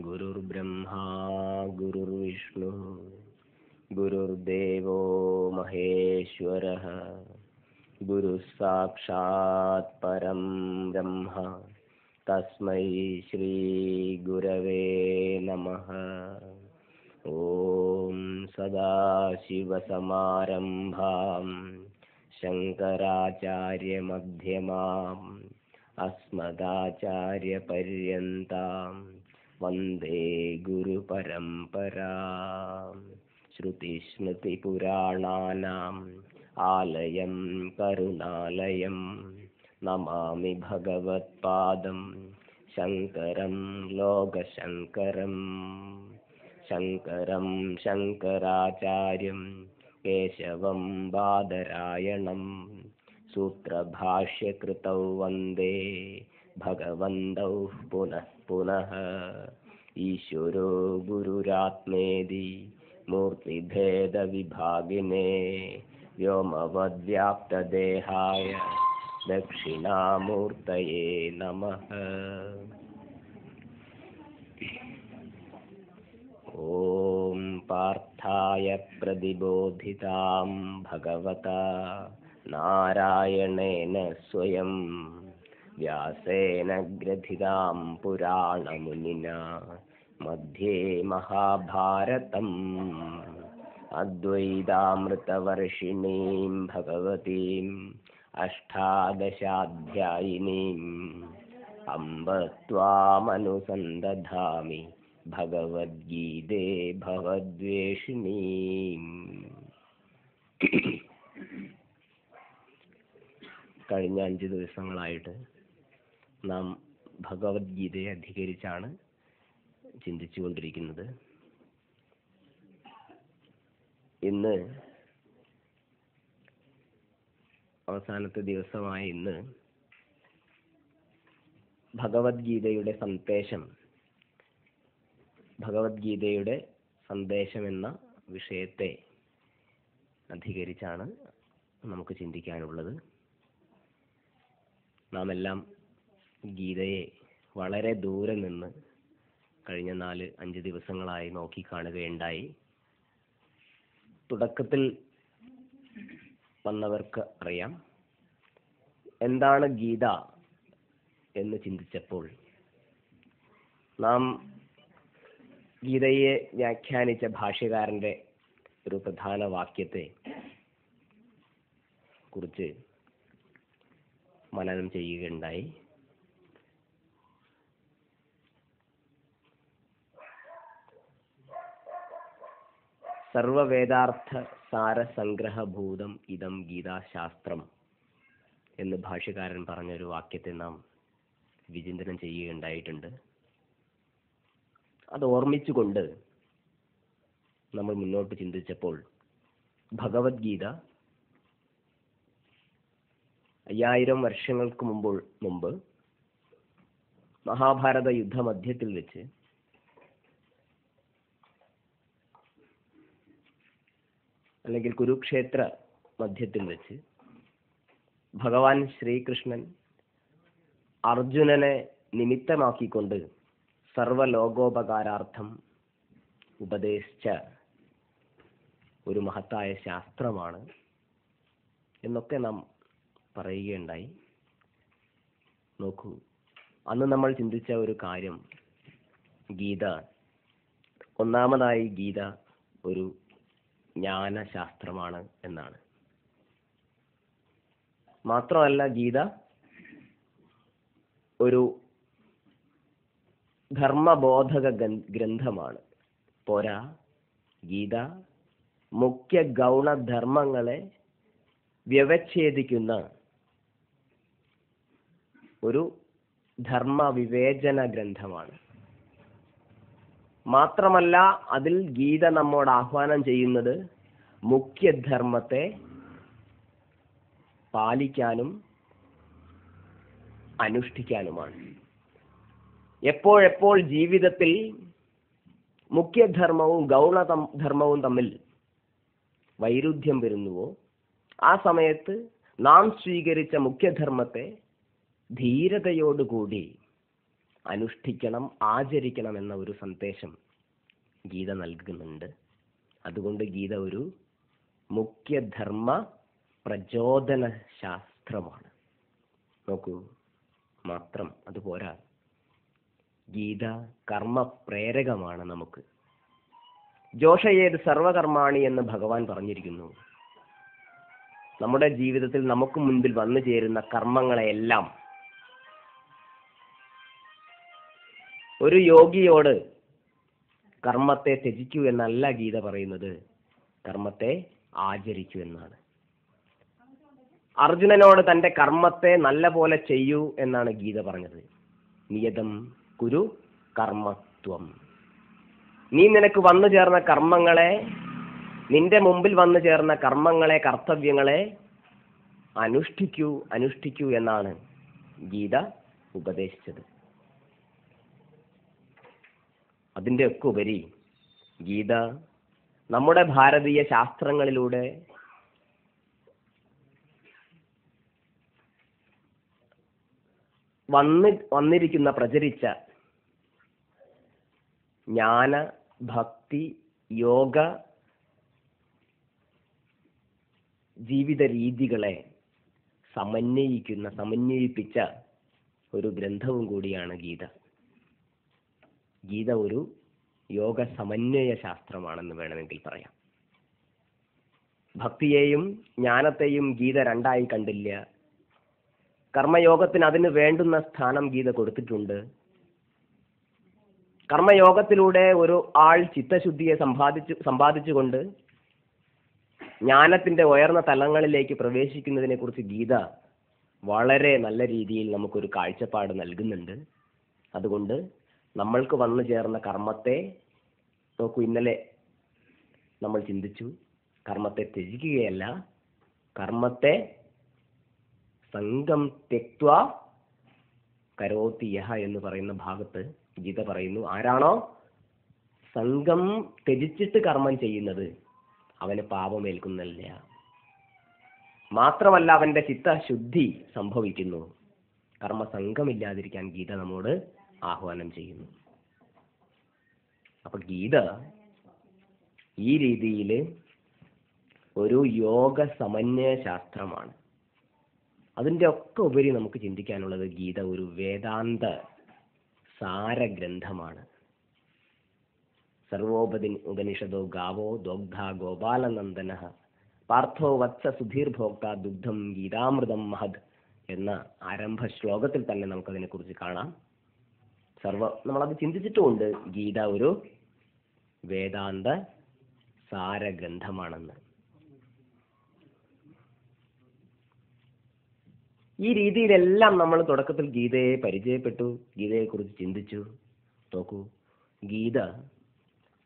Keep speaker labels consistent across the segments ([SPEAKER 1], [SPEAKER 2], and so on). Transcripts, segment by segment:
[SPEAKER 1] गुरुर्ब्रह्मा गुरुर्विष्णुः गुरुर्देवो महेश्वरः गुरुसाक्षात् परं ब्रह्म तस्मै श्रीगुरवे नमः। ॐ सदाशिवसमारम्भाम् शङ्कराचार्यमध्यमाम् अस्मदाचार्यपर्यन्तां वन्दे गुरुपरम्पराम् श्रुतिस्मृतिपुराणानाम् आलयं करुणालयं नमामि भगवत्पादं शङ्करं लोकशङ्करम् शङ्करं शङ्कराचार्यं केशवं बादरायणं सूत्रभाष्यकृतौ वन्दे भगवन्तौ पुनः पुनः ईश्वरो गुरुरात्मेदि मूर्तिभेदविभागिने व्योमवद्व्याप्तदेहाय दक्षिणामूर्तये नमः। ॐ पार्थाय प्रतिबोधितां भगवता नारायणेन स्वयं വ്യാസേന ഗ്രഥിതാം പുരാണമുനിന. മധ്യേ മഹാഭാരതം. അദ്വൈതാമൃതവർഷിണീം ഭഗവതീം അഷ്ടാദശാധ്യായിനീം അംബ ത്വാമനുസന്ദധാമി ഭഗവത്ഗീതേ ഭവദ്വേഷിണീം. കഴിഞ്ഞ അഞ്ച് ദിവസങ്ങളായിട്ട് നാം ഭഗവത്ഗീതയെ അധികരിച്ചാണ് ചിന്തിച്ചുകൊണ്ടിരിക്കുന്നത്. ഇന്ന് അവസാനത്തെ ദിവസമായ ഇന്ന് ഭഗവത്ഗീതയുടെ സന്ദേശം ഭഗവത്ഗീതയുടെ സന്ദേശം എന്ന വിഷയത്തെ അധികരിച്ചാണ് നമുക്ക് ചിന്തിക്കാനുള്ളത്. നാം എല്ലാം ഗീതയെ വളരെ ദൂരെ നിന്ന് കഴിഞ്ഞ നാല് അഞ്ച് ദിവസങ്ങളായി നോക്കി നോക്കിക്കാണുകയുണ്ടായി തുടക്കത്തിൽ വന്നവർക്ക് അറിയാം. എന്താണ് ഗീത എന്ന് ചിന്തിച്ചപ്പോൾ നാം ഗീതയെ വ്യാഖ്യാനിച്ച ഭാഷ്യകാരന്റെ ഒരു പ്രധാന വാക്യത്തെ കുറിച്ച് മനനം ചെയ്യുകയുണ്ടായി. സർവവേദാർത്ഥ സാരസംഗ്രഹഭൂതം ഇതം ഗീതാശാസ്ത്രം എന്ന് ഭാഷ്യകാരൻ പറഞ്ഞൊരു വാക്യത്തെ നാം വിചിന്തനം ചെയ്യുകയുണ്ടായിട്ടുണ്ട്. അത് ഓർമ്മിച്ചുകൊണ്ട് നമ്മൾ മുന്നോട്ട് ചിന്തിച്ചപ്പോൾ ഭഗവത്ഗീത അയ്യായിരം വർഷങ്ങൾക്ക് മുമ്പ് മുമ്പ് മഹാഭാരത യുദ്ധമധ്യത്തിൽ വെച്ച് അല്ലെങ്കിൽ കുരുക്ഷേത്ര മധ്യത്തിൽ വെച്ച് ഭഗവാൻ ശ്രീകൃഷ്ണൻ അർജുനനെ നിമിത്തമാക്കിക്കൊണ്ട് സർവലോകോപകാരാർത്ഥം ഉപദേശിച്ച ഒരു മഹത്തായ ശാസ്ത്രമാണ് എന്നൊക്കെ നാം പറയുകയുണ്ടായി. നോക്കൂ അന്ന് നമ്മൾ ചിന്തിച്ച ഒരു കാര്യം ഗീത ഒന്നാമതായി ഗീത ഒരു ജ്ഞാനശാസ്ത്രമാണ് എന്നാണ്. മാത്രമല്ല ഗീത ഒരു ധർമ്മബോധക ഗ്രന്ഥമാണ്. പോരാ ഗീത മുഖ്യ ഗൗണധർമ്മങ്ങളെ വ്യവച്ഛേദിക്കുന്ന ഒരു ധർമ്മ വിവേചന ഗ്രന്ഥമാണ്. മാത്രമല്ല അതിൽ ഗീത നമ്മോട് ആഹ്വാനം ചെയ്യുന്നത് മുഖ്യധർമ്മത്തെ പാലിക്കാനും അനുഷ്ഠിക്കാനുമാണ്. എപ്പോഴെപ്പോൾ ജീവിതത്തിൽ മുഖ്യധർമ്മവും ഗൗണ ധർമ്മവും തമ്മിൽ വൈരുദ്ധ്യം വരുന്നുവോ ആ സമയത്ത് നാം സ്വീകരിച്ച മുഖ്യധർമ്മത്തെ ധീരതയോടുകൂടി അനുഷ്ഠിക്കണം ആചരിക്കണം എന്ന ഒരു സന്ദേശം ഗീത നൽകുന്നുണ്ട്. അതുകൊണ്ട് ഗീത ഒരു മുഖ്യധർമ്മ പ്രചോദന ശാസ്ത്രമാണ്. നോക്കൂ മാത്രം അതുപോരാ ഗീത കർമ്മ പ്രേരകമാണ് നമുക്ക് ജോഷയേത് സർവകർമാണി എന്ന് ഭഗവാൻ പറഞ്ഞിരിക്കുന്നു. നമ്മുടെ ജീവിതത്തിൽ നമുക്ക് മുൻപിൽ വന്നു ചേരുന്ന കർമ്മങ്ങളെയെല്ലാം ഒരു യോഗിയോട് കർമ്മത്തെ ത്യജിക്കൂ എന്നല്ല ഗീത പറയുന്നത്. കർമ്മത്തെ ആചരിക്കൂ എന്നാണ്. അർജുനനോട് തന്റെ കർമ്മത്തെ നല്ല പോലെ ചെയ്യൂ എന്നാണ് ഗീത പറഞ്ഞത്. നിയതം കുരു കർമ്മത്വം. നീ നിനക്ക് വന്നു ചേർന്ന കർമ്മങ്ങളെ നിന്റെ മുമ്പിൽ വന്നു ചേർന്ന കർമ്മങ്ങളെ കർത്തവ്യങ്ങളെ അനുഷ്ഠിക്കൂ അനുഷ്ഠിക്കൂ എന്നാണ് ഗീത ഉപദേശിച്ചത്. അതിന്റെ ഒക്കെ ഉപരി ഗീത നമ്മുടെ ഭാരതീയ ശാസ്ത്രങ്ങളിലൂടെ വന്നി വന്നിരിക്കുന്ന പ്രചരിച്ച ജ്ഞാന ഭക്തി യോഗ ജീവിത രീതികളെ സമന്വയിക്കുന്ന സമന്വയിപ്പിച്ച ഒരു ഗ്രന്ഥവും കൂടിയാണ് ഗീത. ഗീത ഒരു യോഗ സമന്വയ ശാസ്ത്രമാണെന്ന് വേണമെങ്കിൽ പറയാം. ഭക്തിയെയും ജ്ഞാനത്തെയും ഗീത രണ്ടായി കണ്ടില്ല. കർമ്മയോഗത്തിന് അതിന് വേണ്ടുന്ന സ്ഥാനം ഗീത കൊടുത്തിട്ടുണ്ട്. കർമ്മയോഗത്തിലൂടെ ഒരു ആൾ ചിത്തശുദ്ധിയെ സമ്പാദിച്ചു സമ്പാദിച്ചുകൊണ്ട് ജ്ഞാനത്തിന്റെ ഉയർന്ന തലങ്ങളിലേക്ക് പ്രവേശിക്കുന്നതിനെ കുറിച്ച് ഗീത വളരെ നല്ല രീതിയിൽ നമുക്കൊരു കാഴ്ചപ്പാട് നൽകുന്നുണ്ട്. അതുകൊണ്ട് നമ്മൾക്ക് വന്നു ചേർന്ന കർമ്മത്തെ നോക്കൂ ഇന്നലെ നമ്മൾ ചിന്തിച്ചു. കർമ്മത്തെ ത്യജിക്കുകയല്ല. കർമ്മത്തെ സംഘം തെക്വ കരോത്തി യഹ എന്ന് പറയുന്ന ഭാഗത്ത് ഗീത പറയുന്നു. ആരാണോ സംഘം ത്യജിച്ചിട്ട് കർമ്മം ചെയ്യുന്നത് അവന് പാപമേൽക്കുന്നില്ല. മാത്രമല്ല അവന്റെ ചിത്തശുദ്ധി സംഭവിക്കുന്നു. കർമ്മസംഘമില്ലാതിരിക്കാൻ ഗീത നമ്മോട് ആഹ്വാനം ചെയ്യുന്നു. അപ്പൊ ഗീത ഈ രീതിയിൽ ഒരു യോഗ സമന്വയ ശാസ്ത്രമാണ്. അതിന്റെ ഒക്കെ ഉപരി നമുക്ക് ചിന്തിക്കാനുള്ളത് ഗീത ഒരു വേദാന്ത സാരഗ്രന്ഥമാണ്. സർവോപതി ഉപനിഷദോ ഗാവോ ദോഗ്ധ ഗോപാലനന്ദന പാർത്ഥോ വത്സ സുധീർഭോക്ത ദുഗ്ധം ഗീതാമൃതം മഹദ് എന്ന ആരംഭ ശ്ലോകത്തിൽ തന്നെ നമുക്കതിനെക്കുറിച്ച് കാണാം. സർവ നമ്മളത് ചിന്തിച്ചിട്ടുമുണ്ട്. ഗീത ഒരു വേദാന്ത സാരഗ്രന്ഥമാണെന്ന്. ഈ രീതിയിലെല്ലാം നമ്മൾ തുടക്കത്തിൽ ഗീതയെ പരിചയപ്പെട്ടു. ഗീതയെക്കുറിച്ച് ചിന്തിച്ചു. നോക്കൂ. ഗീത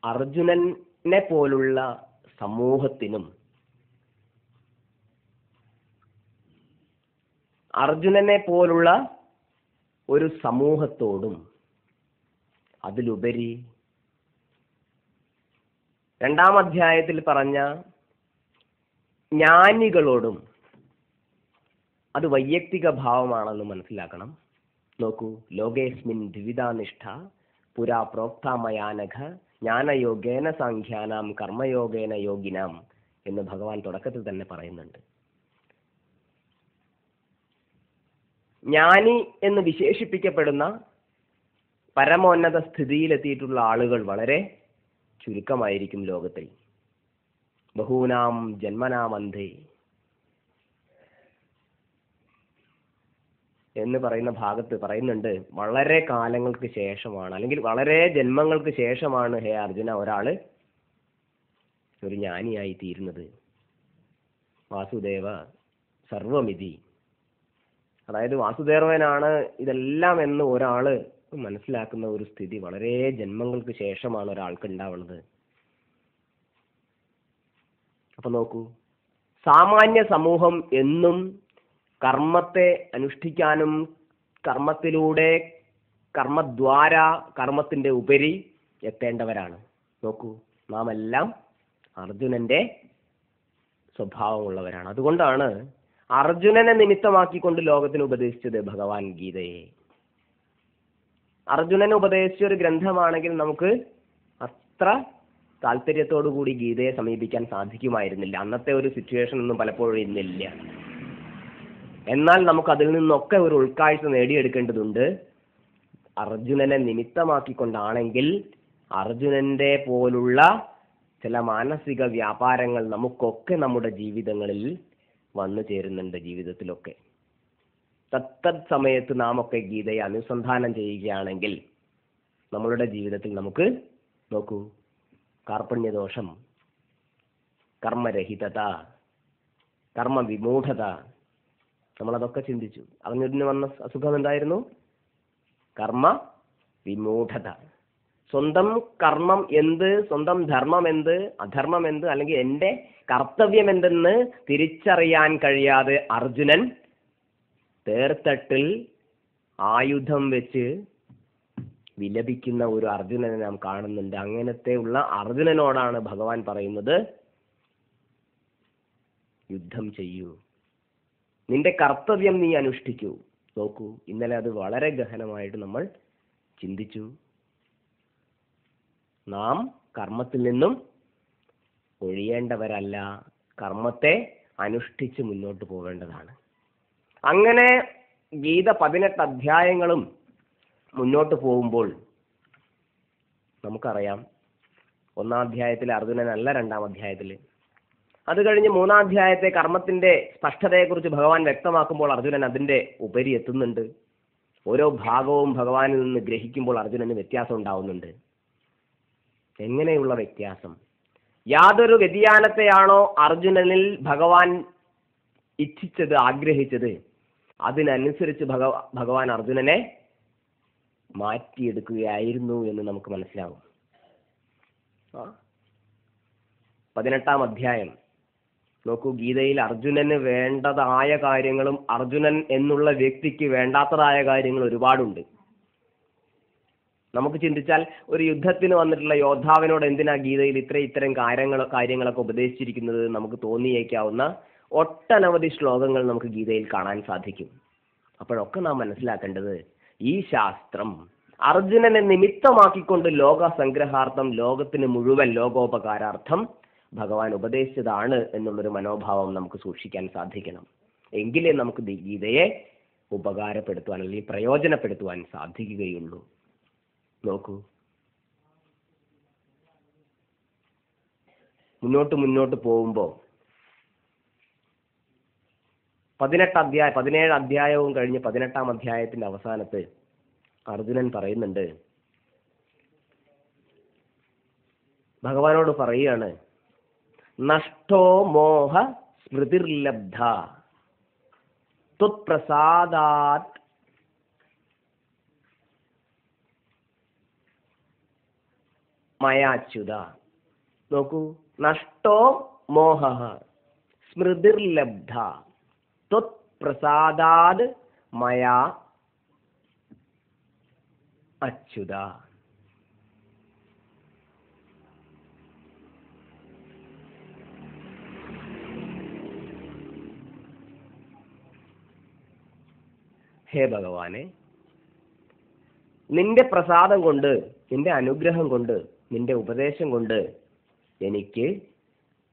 [SPEAKER 1] അർജുനനെ പോലുള്ള സമൂഹത്തിനും അർജുനനെ പോലുള്ള ഒരു സമൂഹത്തോടും അതിലുപരി രണ്ടാം അധ്യായത്തിൽ പറഞ്ഞ ജ്ഞാനികളോടും അത് വൈയക്തിക ഭാവമാണെന്ന് മനസ്സിലാക്കണം. നോക്കൂ ലോകേസ്മിൻ ദ്വിവിധാനിഷ്ഠ പുരാ പ്രോക്താമയാനഘ ജ്ഞാനയോഗേന സാഖ്യാനാം കർമ്മയോഗേന യോഗിനാം എന്ന് ഭഗവാൻ തുടക്കത്തിൽ തന്നെ പറയുന്നുണ്ട്. ജ്ഞാനി എന്ന് വിശേഷിപ്പിക്കപ്പെടുന്ന പരമോന്നത സ്ഥിതിയിലെത്തിയിട്ടുള്ള ആളുകൾ വളരെ ചുരുക്കമായിരിക്കും ലോകത്തിൽ. ബഹൂനാം ജന്മനാമന്ധേ എന്ന് പറയുന്ന ഭാഗത്ത് പറയുന്നുണ്ട് വളരെ കാലങ്ങൾക്ക് ശേഷമാണ് അല്ലെങ്കിൽ വളരെ ജന്മങ്ങൾക്ക് ശേഷമാണ് ഹേ അർജുന ഒരാൾ ഒരു ജ്ഞാനിയായി തീരുന്നത്. വാസുദേവ സർവമിതി. അതായത് വാസുദേവനാണ് ഇതെല്ലാം എന്ന് ഒരാൾ മനസ്സിലാക്കുന്ന ഒരു സ്ഥിതി വളരെ ജന്മങ്ങൾക്ക് ശേഷമാണ് ഒരാൾക്ക് ഉണ്ടാവുന്നത്. അപ്പൊ നോക്കൂ. സാമാന്യ സമൂഹം എന്നും കർമ്മത്തെ അനുഷ്ഠിക്കാനും കർമ്മത്തിലൂടെ കർമ്മദ്വാര കർമ്മത്തിന്റെ ഉപരി എത്തേണ്ടവരാണ്. നോക്കൂ. നാം എല്ലാം അർജുനന്റെ സ്വഭാവമുള്ളവരാണ്. അതുകൊണ്ടാണ് അർജുനനെ നിമിത്തമാക്കിക്കൊണ്ട് ലോകത്തിന് ഉപദേശിച്ചത് ഭഗവാൻ ഗീതയെ. അർജുനൻ ഉപദേശിച്ച ഒരു ഗ്രന്ഥമാണെങ്കിൽ നമുക്ക് അത്ര താല്പര്യത്തോടു കൂടി ഗീതയെ സമീപിക്കാൻ സാധിക്കുമായിരുന്നില്ല. അന്നത്തെ ഒരു സിറ്റുവേഷൻ ഒന്നും പലപ്പോഴും ഇന്നില്ല. എന്നാൽ നമുക്ക് അതിൽ നിന്നൊക്കെ ഒരു ഉൾക്കാഴ്ച നേടിയെടുക്കേണ്ടതുണ്ട്. അർജുനനെ നിമിത്തമാക്കിക്കൊണ്ടാണെങ്കിൽ അർജുനന്റെ പോലുള്ള ചില മാനസിക വ്യാപാരങ്ങൾ നമുക്കൊക്കെ നമ്മുടെ ജീവിതങ്ങളിൽ വന്നു ചേരുന്നുണ്ട് ജീവിതത്തിലൊക്കെ. തത്തത് സമയത്ത് നാം ഒക്കെ ഗീതയെ അനുസന്ധാനം ചെയ്യുകയാണെങ്കിൽ നമ്മളുടെ ജീവിതത്തിൽ നമുക്ക് നോക്കൂ കാർപ്പണ്യദോഷം കർമ്മരഹിതത കർമ്മവിമൂഢത നമ്മളതൊക്കെ ചിന്തിച്ചു. അറിഞ്ഞതിന് വന്ന അസുഖം എന്തായിരുന്നു? കർമ്മ വിമൂഢത സ്വന്തം കർമ്മം എന്ത് സ്വന്തം ധർമ്മം എന്ത് അധർമ്മം എന്ത് അല്ലെങ്കിൽ എന്റെ കർത്തവ്യം എന്തെന്ന് തിരിച്ചറിയാൻ കഴിയാതെ അർജുനൻ തേർത്തട്ടിൽ ആയുധം വെച്ച് വിലപിക്കുന്ന ഒരു അർജുനനെ നാം കാണുന്നുണ്ട്. അങ്ങനത്തെ ഉള്ള അർജുനനോടാണ് ഭഗവാൻ പറയുന്നത് യുദ്ധം ചെയ്യൂ. നിന്റെ കർത്തവ്യം നീ അനുഷ്ഠിക്കൂ. നോക്കൂ ഇന്നലെ അത് വളരെ ഗഹനമായിട്ട് നമ്മൾ ചിന്തിച്ചു. നാം കർമ്മത്തിൽ നിന്നും ഒഴിയേണ്ടവരല്ല കർമ്മത്തെ അനുഷ്ഠിച്ച് മുന്നോട്ട് പോവേണ്ടതാണ് അങ്ങനെ ഗീത പതിനെട്ട് അധ്യായങ്ങളും മുന്നോട്ട് പോകുമ്പോൾ നമുക്കറിയാം ഒന്നാം അധ്യായത്തിൽ അർജുനനല്ല രണ്ടാം അധ്യായത്തിൽ. അത് കഴിഞ്ഞ് മൂന്നാം അധ്യായത്തെ കർമ്മത്തിന്റെ സ്പഷ്ടതയെക്കുറിച്ച് ഭഗവാൻ വ്യക്തമാക്കുമ്പോൾ അർജുനൻ അതിന്റെ ഉപരി എത്തുന്നുണ്ട്. ഓരോ ഭാഗവും ഭഗവാനിൽ നിന്ന് ഗ്രഹിക്കുമ്പോൾ അർജുനന് വ്യത്യാസം ഉണ്ടാവുന്നുണ്ട്. എങ്ങനെയുള്ള വ്യത്യാസം? യാതൊരു വ്യതിയാനത്തെയാണോ അർജുനനിൽ ഭഗവാൻ ഇച്ഛിച്ചത് ആഗ്രഹിച്ചത്? അതിനനുസരിച്ച് ഭഗവ ഭഗവാൻ അർജുനനെ മാറ്റിയെടുക്കുകയായിരുന്നു എന്ന് നമുക്ക് മനസ്സിലാവും? പതിനെട്ടാം അധ്യായം. നോക്കൂ ഗീതയിൽ അർജുനന് വേണ്ടതായ കാര്യങ്ങളും അർജുനൻ എന്നുള്ള വ്യക്തിക്ക് വേണ്ടാത്തതായ കാര്യങ്ങൾ ഒരുപാടുണ്ട്. നമുക്ക് ചിന്തിച്ചാൽ ഒരു യുദ്ധത്തിന് വന്നിട്ടുള്ള യോദ്ധാവിനോട് എന്തിനാ ഗീതയിൽ ഇത്ര ഇത്തരം കാര്യങ്ങൾ കാര്യങ്ങളൊക്കെ ഉപദേശിച്ചിരിക്കുന്നത് നമുക്ക് തോന്നിയേക്കാവുന്ന ഒട്ടനവധി ശ്ലോകങ്ങൾ നമുക്ക് ഗീതയിൽ കാണാൻ സാധിക്കും. അപ്പോഴൊക്കെ നാം മനസ്സിലാക്കേണ്ടത് ഈ ശാസ്ത്രം അർജുനനെ നിമിത്തമാക്കിക്കൊണ്ട് ലോക സംഗ്രഹാർത്ഥം ലോകത്തിന് മുഴുവൻ ലോകോപകാരാർത്ഥം ഭഗവാൻ ഉപദേശിച്ചതാണ് എന്നുള്ളൊരു മനോഭാവം നമുക്ക് സൂക്ഷിക്കാൻ സാധിക്കണം. എങ്കിലേ നമുക്ക് ഗീതയെ ഉപകാരപ്പെടുത്തുവാൻ അല്ലെങ്കിൽ പ്രയോജനപ്പെടുത്തുവാൻ സാധിക്കുകയുള്ളൂ. നോക്കൂ. മുന്നോട്ട് മുന്നോട്ട് പോകുമ്പോൾ പതിനെട്ട് അധ്യായ പതിനേഴ് അധ്യായവും കഴിഞ്ഞ് പതിനെട്ടാം അധ്യായത്തിന്റെ അവസാനത്ത് അർജുനൻ പറയുന്നുണ്ട്. ഭഗവാനോട് പറയുകയാണ് നഷ്ടോ മോഹ സ്മൃതിർലബ്ധ ത്വത്പ്രസാദാത് മയാച്യുത. നോക്കൂ നഷ്ടോ മോഹ സ്മൃതിർലബ്ധ ത്വത്പ്രസാദാത് മയാ അച്യുത. ഹേ ഭഗവാനെ നിന്റെ പ്രസാദം കൊണ്ട് നിന്റെ അനുഗ്രഹം കൊണ്ട് നിന്റെ ഉപദേശം കൊണ്ട് എനിക്ക്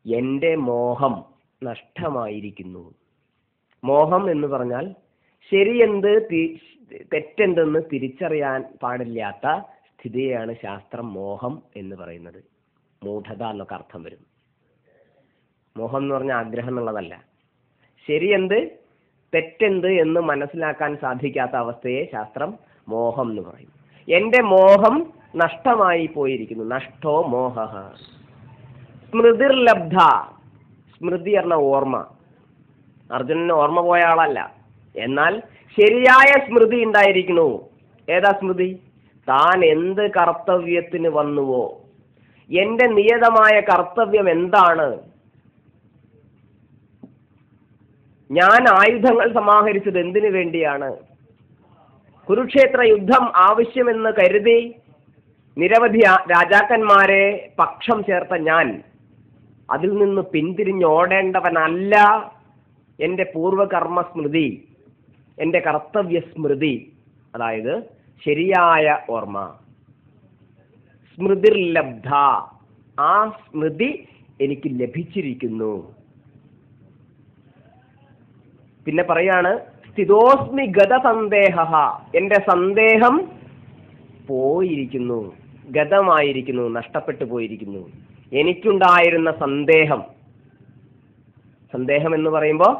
[SPEAKER 1] എന്റെ മോഹം നഷ്ടമായിരിക്കുന്നു. മോഹം എന്ന് പറഞ്ഞാൽ ശരിയെന്ത് തെറ്റെന്തെന്ന് തിരിച്ചറിയാൻ പാടില്ലാത്ത സ്ഥിതിയാണ് ശാസ്ത്രം മോഹം എന്ന് പറയുന്നത്. മൂഢത എന്നൊക്കെ അർത്ഥം വരും. മോഹം എന്ന് പറഞ്ഞാൽ ആഗ്രഹം എന്നുള്ളതല്ല. ശരിയെന്ത് തെറ്റെന്ത് എന്ന് മനസ്സിലാക്കാൻ സാധിക്കാത്ത അവസ്ഥയെ ശാസ്ത്രം മോഹം എന്ന് പറയും. എന്റെ മോഹം നഷ്ടമായി പോയിരിക്കുന്നു. നഷ്ടോ മോഹ. സ്മൃതിർലബ്ധ. സ്മൃതി എന്ന ഓർമ്മ. അർജുനന് ഓർമ്മ പോയ ആളല്ല. എന്നാൽ ശരിയായ സ്മൃതി ഉണ്ടായിരിക്കുന്നു. ഏതാ സ്മൃതി? താൻ എന്ത് കർത്തവ്യത്തിന് വന്നുവോ? എന്റെ നിയതമായ കർത്തവ്യം എന്താണ്? ഞാൻ ആയുധങ്ങൾ സമാഹരിച്ചത് എന്തിനു വേണ്ടിയാണ്? കുരുക്ഷേത്ര യുദ്ധം ആവശ്യമെന്ന് കരുതി നിരവധി രാജാക്കന്മാരെ പക്ഷം ചേർത്ത ഞാൻ. അതിൽ നിന്ന് പിന്തിരിഞ്ഞോടേണ്ടവനല്ല. എന്റെ പൂർവകർമ്മ സ്മൃതി എന്റെ കർത്തവ്യ സ്മൃതി അതായത് ശരിയായ ഓർമ്മ. സ്മൃതിർലബ്ധ ആ സ്മൃതി എനിക്ക് ലഭിച്ചിരിക്കുന്നു. പിന്നെ പറയാണ് സ്ഥിതോസ്മി ഗത സന്ദേഹ എന്റെ സന്ദേഹം പോയിരിക്കുന്നു ഗതമായിരിക്കുന്നു നഷ്ടപ്പെട്ടു പോയിരിക്കുന്നു. എനിക്കുണ്ടായിരുന്ന സന്ദേഹം സന്ദേഹം എന്ന് പറയുമ്പോ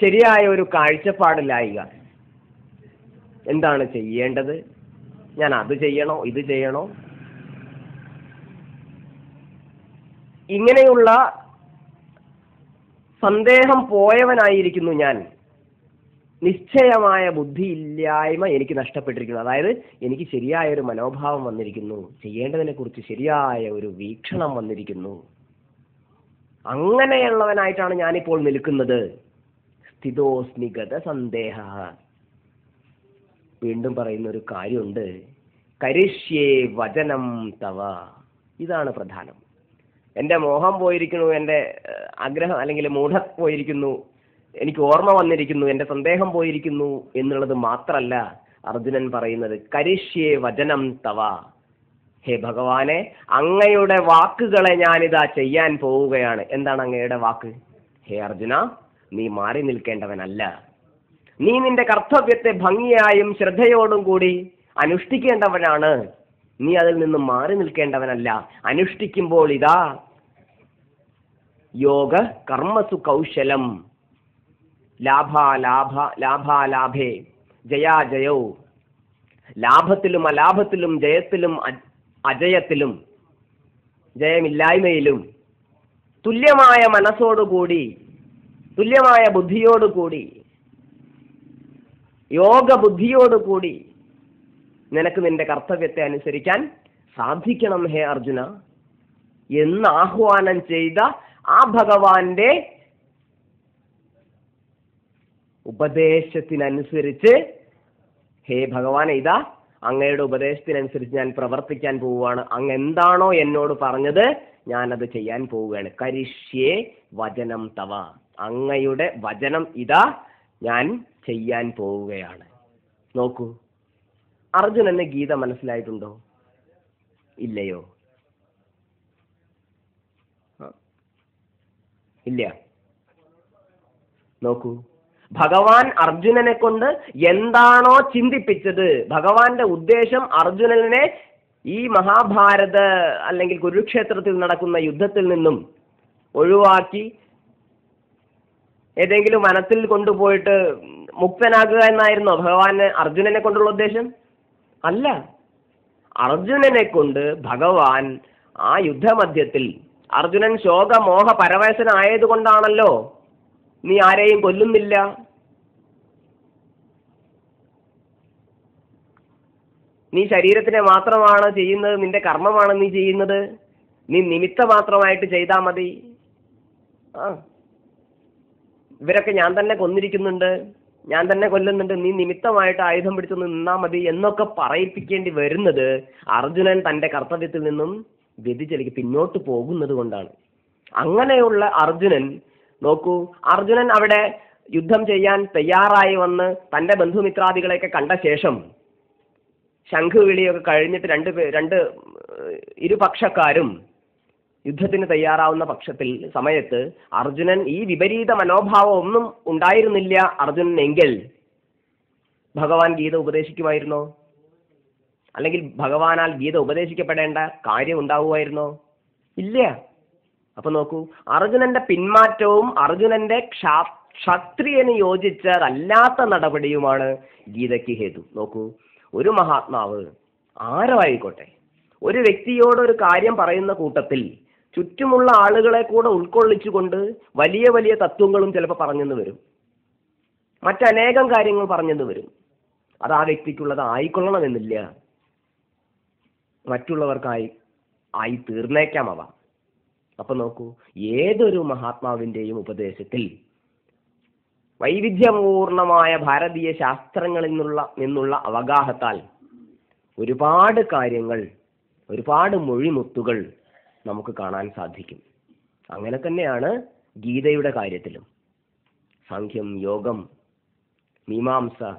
[SPEAKER 1] ശരിയായ ഒരു കാഴ്ചപ്പാടില്ലായിക എന്താണ് ചെയ്യേണ്ടത്? ഞാൻ അത് ചെയ്യണോ ഇത് ചെയ്യണോ? ഇങ്ങനെയുള്ള സന്ദേഹം പോയവനായിരിക്കുന്നു ഞാൻ. നിശ്ചയമായ ബുദ്ധിയില്ലായ്മ എനിക്ക് നഷ്ടപ്പെട്ടിരിക്കുന്നു. അതായത് എനിക്ക് ശരിയായ ഒരു മനോഭാവം വന്നിരിക്കുന്നു. ചെയ്യേണ്ടതിനെ കുറിച്ച് ശരിയായ ഒരു വീക്ഷണം വന്നിരിക്കുന്നു. അങ്ങനെയുള്ളവനായിട്ടാണ് ഞാനിപ്പോൾ നിൽക്കുന്നത്. സ്ഥിതോസ്നിഗത സന്ദേഹ. വീണ്ടും പറയുന്ന ഒരു കാര്യമുണ്ട്. കരിഷ്യേ വചനം തവ. ഇതാണ് പ്രധാനം. എന്റെ മോഹം പോയിരിക്കുന്നു എന്റെ ആഗ്രഹം അല്ലെങ്കിൽ മൂഢ പോയിരിക്കുന്നു. എനിക്ക് ഓർമ്മ വന്നിരിക്കുന്നു എന്റെ സന്ദേഹം പോയിരിക്കുന്നു എന്നുള്ളത് മാത്രമല്ല അർജുനൻ പറയുന്നത് കരിഷ്യേ വചനം തവ. ഹേ ഭഗവാനെ അങ്ങയുടെ വാക്കുകളെ ഞാനിതാ ചെയ്യാൻ പോവുകയാണ്. എന്താണ് അങ്ങയുടെ വാക്ക്? ഹേ അർജുന നീ മാറി നിൽക്കേണ്ടവനല്ല. നീ നിന്റെ കർത്തവ്യത്തെ ഭംഗിയായും ശ്രദ്ധയോടും കൂടി അനുഷ്ഠിക്കേണ്ടവനാണ്. നീ അതിൽ നിന്ന് മാറി നിൽക്കേണ്ടവനല്ല. അനുഷ്ഠിക്കുമ്പോൾ ഇതാ യോഗ കർമ്മസു കൗശലം. ലാഭാലാഭ ലാഭാലാഭേ ജയാജയോ ലാഭത്തിലും അലാഭത്തിലും ജയത്തിലും അജയത്തിലും ജയമില്ലായ്മയിലും. തുല്യമായ മനസ്സോടുകൂടി തുല്യമായ ബുദ്ധിയോടുകൂടി യോഗ ബുദ്ധിയോടുകൂടി നിനക്ക് നിന്റെ കർത്തവ്യത്തെ അനുസരിക്കാൻ സാധിക്കണം ഹേ അർജുന. എന്ന് ആഹ്വാനം ചെയ്ത ആ ഭഗവാന്റെ ഉപദേശത്തിനനുസരിച്ച് ഹേ ഭഗവാൻ ഇതാ അങ്ങയുടെ ഉപദേശത്തിനനുസരിച്ച് ഞാൻ പ്രവർത്തിക്കാൻ പോവുകയാണ്. അങ്ങ് എന്താണോ എന്നോട് പറഞ്ഞത് ഞാനത് ചെയ്യാൻ പോവുകയാണ്. കരിഷ്യേ വചനം തവ. അങ്ങയുടെ വചനം ഇതാ ഞാൻ ചെയ്യാൻ പോവുകയാണ്. നോക്കൂ അർജുനന് ഗീത മനസ്സിലായിട്ടുണ്ടോ? ഇല്ലയോ. ഇല്ല. നോക്കൂ. ഭഗവാൻ അർജുനനെ കൊണ്ട് എന്താണോ ചിന്തിപ്പിച്ചത്. ഭഗവാന്റെ ഉദ്ദേശം അർജുനനെ ഈ മഹാഭാരത അല്ലെങ്കിൽ കുരുക്ഷേത്രത്തിൽ നടക്കുന്ന യുദ്ധത്തിൽ നിന്നും ഒഴിവാക്കി ഏതെങ്കിലും വനത്തിൽ കൊണ്ടുപോയിട്ട് മുക്തനാകുക എന്നായിരുന്നോ ഭഗവാന് അർജുനനെ കൊണ്ടുള്ള ഉദ്ദേശം? അല്ല. അർജുനനെ കൊണ്ട് ഭഗവാൻ ആ യുദ്ധമധ്യത്തിൽ അർജുനൻ ശോകമോഹ പരവശനായതുകൊണ്ടാണല്ലോ നീ ആരെയും കൊല്ലുന്നില്ല. നീ ശരീരത്തിനെ മാത്രമാണ് ചെയ്യുന്നത് നിന്റെ കർമ്മമാണ് നീ ചെയ്യുന്നത്. നീ നിമിത്ത മാത്രമായിട്ട് ചെയ്താൽ മതി. ആ. ഇവരൊക്കെ ഞാൻ തന്നെ കൊന്നിരിക്കുന്നുണ്ട് ഞാൻ തന്നെ കൊല്ലുന്നുണ്ട്. നീ നിമിത്തമായിട്ട് ആയുധം പിടിച്ചൊന്ന് നിന്നാ മതി എന്നൊക്കെ പറയിപ്പിക്കേണ്ടി വരുന്നത് അർജുനൻ തന്റെ കർത്തവ്യത്തിൽ നിന്നും വ്യതിചലിക്ക് പിന്നോട്ട് പോകുന്നത് കൊണ്ടാണ്. അങ്ങനെയുള്ള അർജുനൻ നോക്കൂ അർജുനൻ അവിടെ യുദ്ധം ചെയ്യാൻ തയ്യാറായി വന്ന് തന്റെ ബന്ധുമിത്രാദികളെയൊക്കെ കണ്ട ശേഷം ശംഖ് വിളിയൊക്കെ കഴിഞ്ഞിട്ട് രണ്ട് രണ്ട് ഇരുപക്ഷക്കാരും യുദ്ധത്തിന് തയ്യാറാവുന്ന പക്ഷത്തിൽ സമയത്ത് അർജുനൻ ഈ വിപരീത മനോഭാവം ഒന്നും ഉണ്ടായിരുന്നില്ല അർജുനൻ എങ്കിൽ ഭഗവാൻ ഗീത ഉപദേശിക്കുമായിരുന്നോ? അല്ലെങ്കിൽ ഭഗവാനാൽ ഗീത ഉപദേശിക്കപ്പെടേണ്ട കാര്യം ഉണ്ടാവുമായിരുന്നോ? ഇല്ല. അപ്പൊ നോക്കൂ അർജുനന്റെ പിന്മാറ്റവും അർജുനന്റെ ക്ഷാ- ക്ഷത്രിയന് യോജിച്ചതല്ലാത്ത നടപടിയുമാണ് ഗീതയ്ക്ക് ഹേതു. നോക്കൂ ഒരു മഹാത്മാവ് ആരോ ആയിക്കോട്ടെ ഒരു വ്യക്തിയോട് ഒരു കാര്യം പറയുന്ന കൂട്ടത്തിൽ ചുറ്റുമുള്ള ആളുകളെ കൂടെ ഉൾക്കൊള്ളിച്ചുകൊണ്ട് വലിയ വലിയ തത്വങ്ങളും ചിലപ്പോൾ പറഞ്ഞെന്ന് വരും. മറ്റനേകം കാര്യങ്ങൾ പറഞ്ഞെന്ന് വരും. അത് ആ വ്യക്തിക്കുള്ളത് ആയിക്കൊള്ളണമെന്നില്ല. മറ്റുള്ളവർക്കായി ആയി തീർന്നേക്കാം അവ. അപ്പൊ നോക്കൂ ഏതൊരു മഹാത്മാവിന്റെയും ഉപദേശത്തിൽ വൈവിധ്യപൂർണമായ ഭാരതീയ ശാസ്ത്രങ്ങളിൽ നിന്നുള്ള നിന്നുള്ള അവഗാഹത്താൽ ഒരുപാട് കാര്യങ്ങൾ ഒരുപാട് മൊഴിമുത്തുകൾ നമുക്ക് കാണാൻ സാധിക്കും. അങ്ങനെ തന്നെയാണ് ഗീതയുടെ കാര്യത്തിലും. സാഖ്യം യോഗം മീമാംസ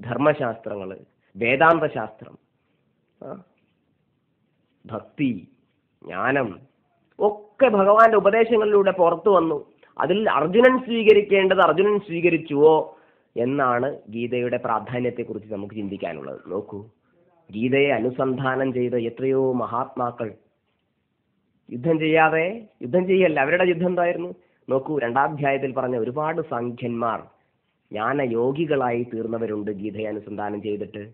[SPEAKER 1] ധർമ്മശാസ്ത്രങ്ങൾ വേദാന്തശാസ്ത്രം ഭക്തി ജ്ഞാനം ഒക്കെ ഭഗവാന്റെ ഉപദേശങ്ങളിലൂടെ പുറത്തു വന്നു. അതിൽ അർജുനൻ സ്വീകരിക്കേണ്ടത് അർജുനൻ സ്വീകരിച്ചുവോ എന്നാണ് ഗീതയുടെ പ്രാധാന്യത്തെക്കുറിച്ച് നമുക്ക് ചിന്തിക്കാനുള്ളത്. നോക്കൂ. ഗീതയെ അനുസന്ധാനം ചെയ്ത എത്രയോ മഹാത്മാക്കൾ. യുദ്ധം ചെയ്യാതെ യുദ്ധം ചെയ്യല്ല അവരുടെ യുദ്ധം എന്തായിരുന്നു? നോക്കൂ രണ്ടാധ്യായത്തിൽ പറഞ്ഞ ഒരുപാട് സംഖ്യന്മാർ ജ്ഞാനയോഗികളായി തീർന്നവരുണ്ട് ഗീതയെ അനുസന്ധാനം ചെയ്തിട്ട്.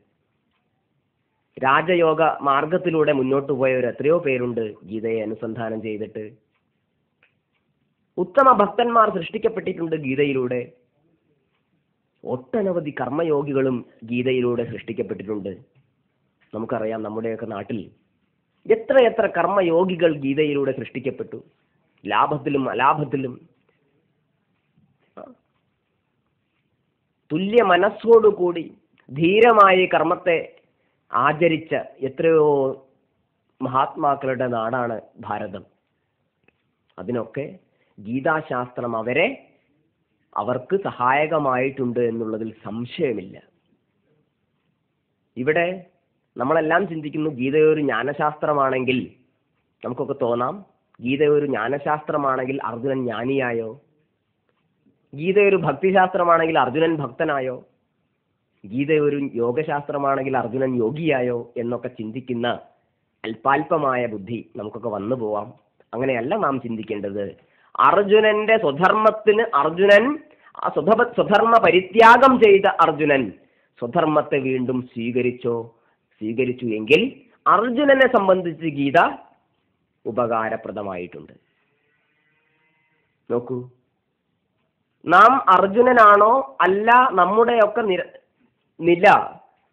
[SPEAKER 1] രാജയോഗ മാർഗത്തിലൂടെ മുന്നോട്ട് പോയവർ എത്രയോ പേരുണ്ട് ഗീതയെ അനുസന്ധാനം ചെയ്തിട്ട്. ഉത്തമ ഭക്തന്മാർ സൃഷ്ടിക്കപ്പെട്ടിട്ടുണ്ട് ഗീതയിലൂടെ. ഒട്ടനവധി കർമ്മയോഗികളും ഗീതയിലൂടെ സൃഷ്ടിക്കപ്പെട്ടിട്ടുണ്ട്. നമുക്കറിയാം നമ്മുടെയൊക്കെ നാട്ടിൽ എത്രയെത്ര കർമ്മയോഗികൾ ഗീതയിലൂടെ സൃഷ്ടിക്കപ്പെട്ടു. ലാഭത്തിലും അലാഭത്തിലും. തുല്യ മനസ്സോടുകൂടി ധീരമായ കർമ്മത്തെ ആചരിച്ച എത്രയോ മഹാത്മാക്കളുടെ നാടാണ് ഭാരതം. അതിനൊക്കെ ഗീതാശാസ്ത്രം അവരെ അവർക്ക് സഹായകമായിട്ടുണ്ട് എന്നുള്ളതിൽ സംശയമില്ല. ഇവിടെ നമ്മളെല്ലാം ചിന്തിക്കുന്നു ഗീത ഒരു ജ്ഞാനശാസ്ത്രമാണെങ്കിൽ നമുക്കൊക്കെ തോന്നാം ഗീത ഒരു ജ്ഞാനശാസ്ത്രമാണെങ്കിൽ അർജുനൻ ജ്ഞാനിയായോ? ഗീത ഒരു ഭക്തിശാസ്ത്രമാണെങ്കിൽ അർജുനൻ ഭക്തനായോ? ഗീത ഒരു യോഗശാസ്ത്രമാണെങ്കിൽ അർജുനൻ യോഗിയായോ? എന്നൊക്കെ ചിന്തിക്കുന്ന അല്പാൽപമായ ബുദ്ധി നമുക്കൊക്കെ വന്നു പോവാം അങ്ങനെയല്ല നാം ചിന്തിക്കേണ്ടത്. അർജുനന്റെ സ്വധർമ്മത്തിന് അർജുനൻ ആ സ്വധ സ്വധർമ്മ പരിത്യാഗം ചെയ്ത അർജുനൻ സ്വധർമ്മത്തെ വീണ്ടും സ്വീകരിച്ചോ? സ്വീകരിച്ചു എങ്കിൽ അർജുനനെ സംബന്ധിച്ച് ഗീത ഉപകാരപ്രദമായിട്ടുണ്ട്. നോക്കൂ. നാം അർജുനനാണോ അല്ല നമ്മുടെയൊക്കെ നിര നില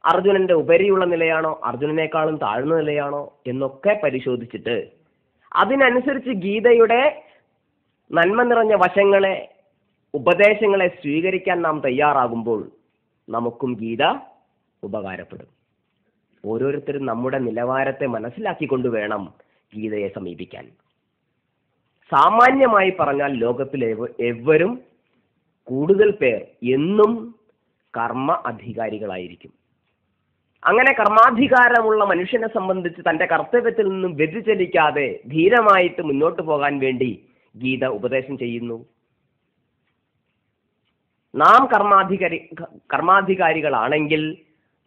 [SPEAKER 1] അർജുനന്റെ ഉപരിയുള്ള നിലയാണോ അർജുനനേക്കാളും താഴ്ന്ന നിലയാണോ എന്നൊക്കെ പരിശോധിച്ചിട്ട് അതിനനുസരിച്ച് ഗീതയുടെ നന്മ നിറഞ്ഞ വശങ്ങളെ ഉപദേശങ്ങളെ സ്വീകരിക്കാൻ നാം തയ്യാറാകുമ്പോൾ നമുക്കും ഗീത ഉപകാരപ്പെടും. ഓരോരുത്തരും നമ്മുടെ നിലവാരത്തെ മനസ്സിലാക്കിക്കൊണ്ട് വേണം ഗീതയെ സമീപിക്കാൻ. സാമാന്യമായി പറഞ്ഞാൽ ലോകത്തിൽ എവരും കൂടുതൽ പേർ എന്നും കർമ്മ അധികാരികളായിരിക്കും. അങ്ങനെ കർമാധികാരമുള്ള മനുഷ്യനെ സംബന്ധിച്ച് തന്റെ കർത്തവ്യത്തിൽ നിന്നും വ്യതിചലിക്കാതെ ധീരമായിട്ട് മുന്നോട്ട് പോകാൻ വേണ്ടി ഗീത ഉപദേശം ചെയ്യുന്നു. നാം കർമാധികാരി കർമാധികാരികളാണെങ്കിൽ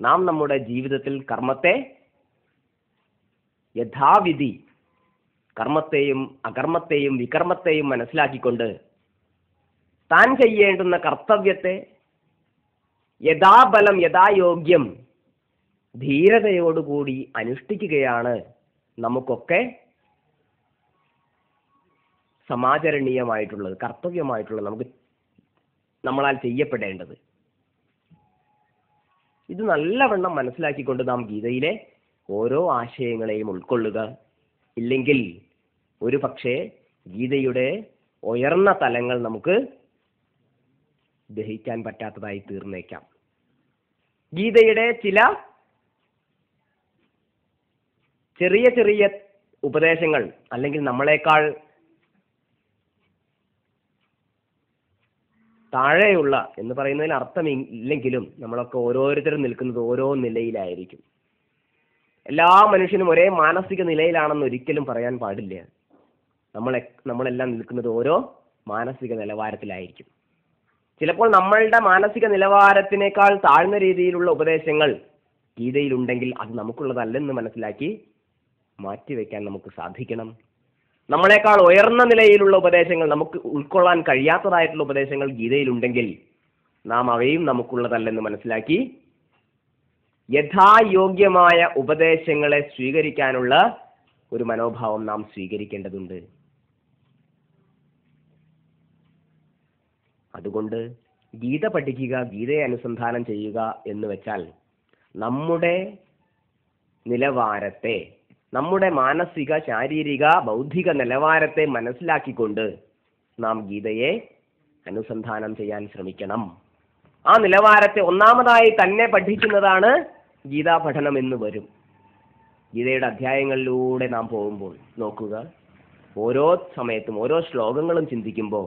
[SPEAKER 1] നാം നമ്മുടെ ജീവിതത്തിൽ കർമ്മത്തെ യഥാവിധി കർമ്മത്തെയും അകർമ്മത്തെയും വികർമ്മത്തെയും മനസ്സിലാക്കിക്കൊണ്ട് താൻ ചെയ്യേണ്ടുന്ന കർത്തവ്യത്തെ യഥാബലം യഥായോഗ്യം ധീരതയോടുകൂടി അനുഷ്ഠിക്കുകയാണ് നമുക്കൊക്കെ സമാചരണീയമായിട്ടുള്ളത് കർത്തവ്യമായിട്ടുള്ളത് നമുക്ക് നമ്മളാൽ ചെയ്യപ്പെടേണ്ടത്. ഇത് നല്ലവണ്ണം മനസ്സിലാക്കിക്കൊണ്ട് നാം ഗീതയിലെ ഓരോ ആശയങ്ങളെയും ഉൾക്കൊള്ളുക. ഇല്ലെങ്കിൽ ഒരു പക്ഷേ ഗീതയുടെ ഉയർന്ന തലങ്ങൾ നമുക്ക് ദഹിക്കാൻ പറ്റാത്തതായി തീർന്നേക്കാം. ഗീതയുടെ ചില ചെറിയ ചെറിയ ഉപദേശങ്ങൾ അല്ലെങ്കിൽ നമ്മളെക്കാൾ താഴെയുള്ള എന്ന് പറയുന്നതിൽ അർത്ഥം ഇല്ലെങ്കിലും നമ്മളൊക്കെ ഓരോരുത്തരും നിൽക്കുന്നത് ഓരോ നിലയിലായിരിക്കും. എല്ലാ മനുഷ്യനും ഒരേ മാനസിക നിലയിലാണെന്ന് ഒരിക്കലും പറയാൻ പാടില്ല. നമ്മളെ നമ്മളെല്ലാം നിൽക്കുന്നത് ഓരോ മാനസിക നിലവാരത്തിലായിരിക്കും. ചിലപ്പോൾ നമ്മളുടെ മാനസിക നിലവാരത്തിനേക്കാൾ താഴ്ന്ന രീതിയിലുള്ള ഉപദേശങ്ങൾ ഗീതയിലുണ്ടെങ്കിൽ അത് നമുക്കുള്ളതല്ലെന്ന് മനസ്സിലാക്കി മാറ്റിവെക്കാൻ നമുക്ക് സാധിക്കണം. നമ്മളെക്കാൾ ഉയർന്ന നിലയിലുള്ള ഉപദേശങ്ങൾ നമുക്ക് ഉൾക്കൊള്ളാൻ കഴിയാത്തതായിട്ടുള്ള ഉപദേശങ്ങൾ ഗീതയിലുണ്ടെങ്കിൽ നാം അവയും നമുക്കുള്ളതല്ലെന്ന് മനസ്സിലാക്കി. യഥായോഗ്യമായ ഉപദേശങ്ങളെ സ്വീകരിക്കാനുള്ള ഒരു മനോഭാവം നാം സ്വീകരിക്കേണ്ടതുണ്ട്. അതുകൊണ്ട് ഗീത പഠിക്കുക ഗീതയെ അനുസന്ധാനം ചെയ്യുക എന്ന് വെച്ചാൽ നമ്മുടെ നിലവാരത്തെ നമ്മുടെ മാനസിക ശാരീരിക ബൗദ്ധിക നിലവാരത്തെ മനസ്സിലാക്കിക്കൊണ്ട് നാം ഗീതയെ അനുസന്ധാനം ചെയ്യാൻ ശ്രമിക്കണം. ആ നിലവാരത്തെ ഒന്നാമതായി തന്നെ പഠിക്കുന്നതാണ് ഗീതാ പഠനം എന്ന് വരും. ഗീതയുടെ അധ്യായങ്ങളിലൂടെ നാം പോകുമ്പോൾ നോക്കുക. ഓരോ സമയത്തും ഓരോ ശ്ലോകങ്ങളും ചിന്തിക്കുമ്പോൾ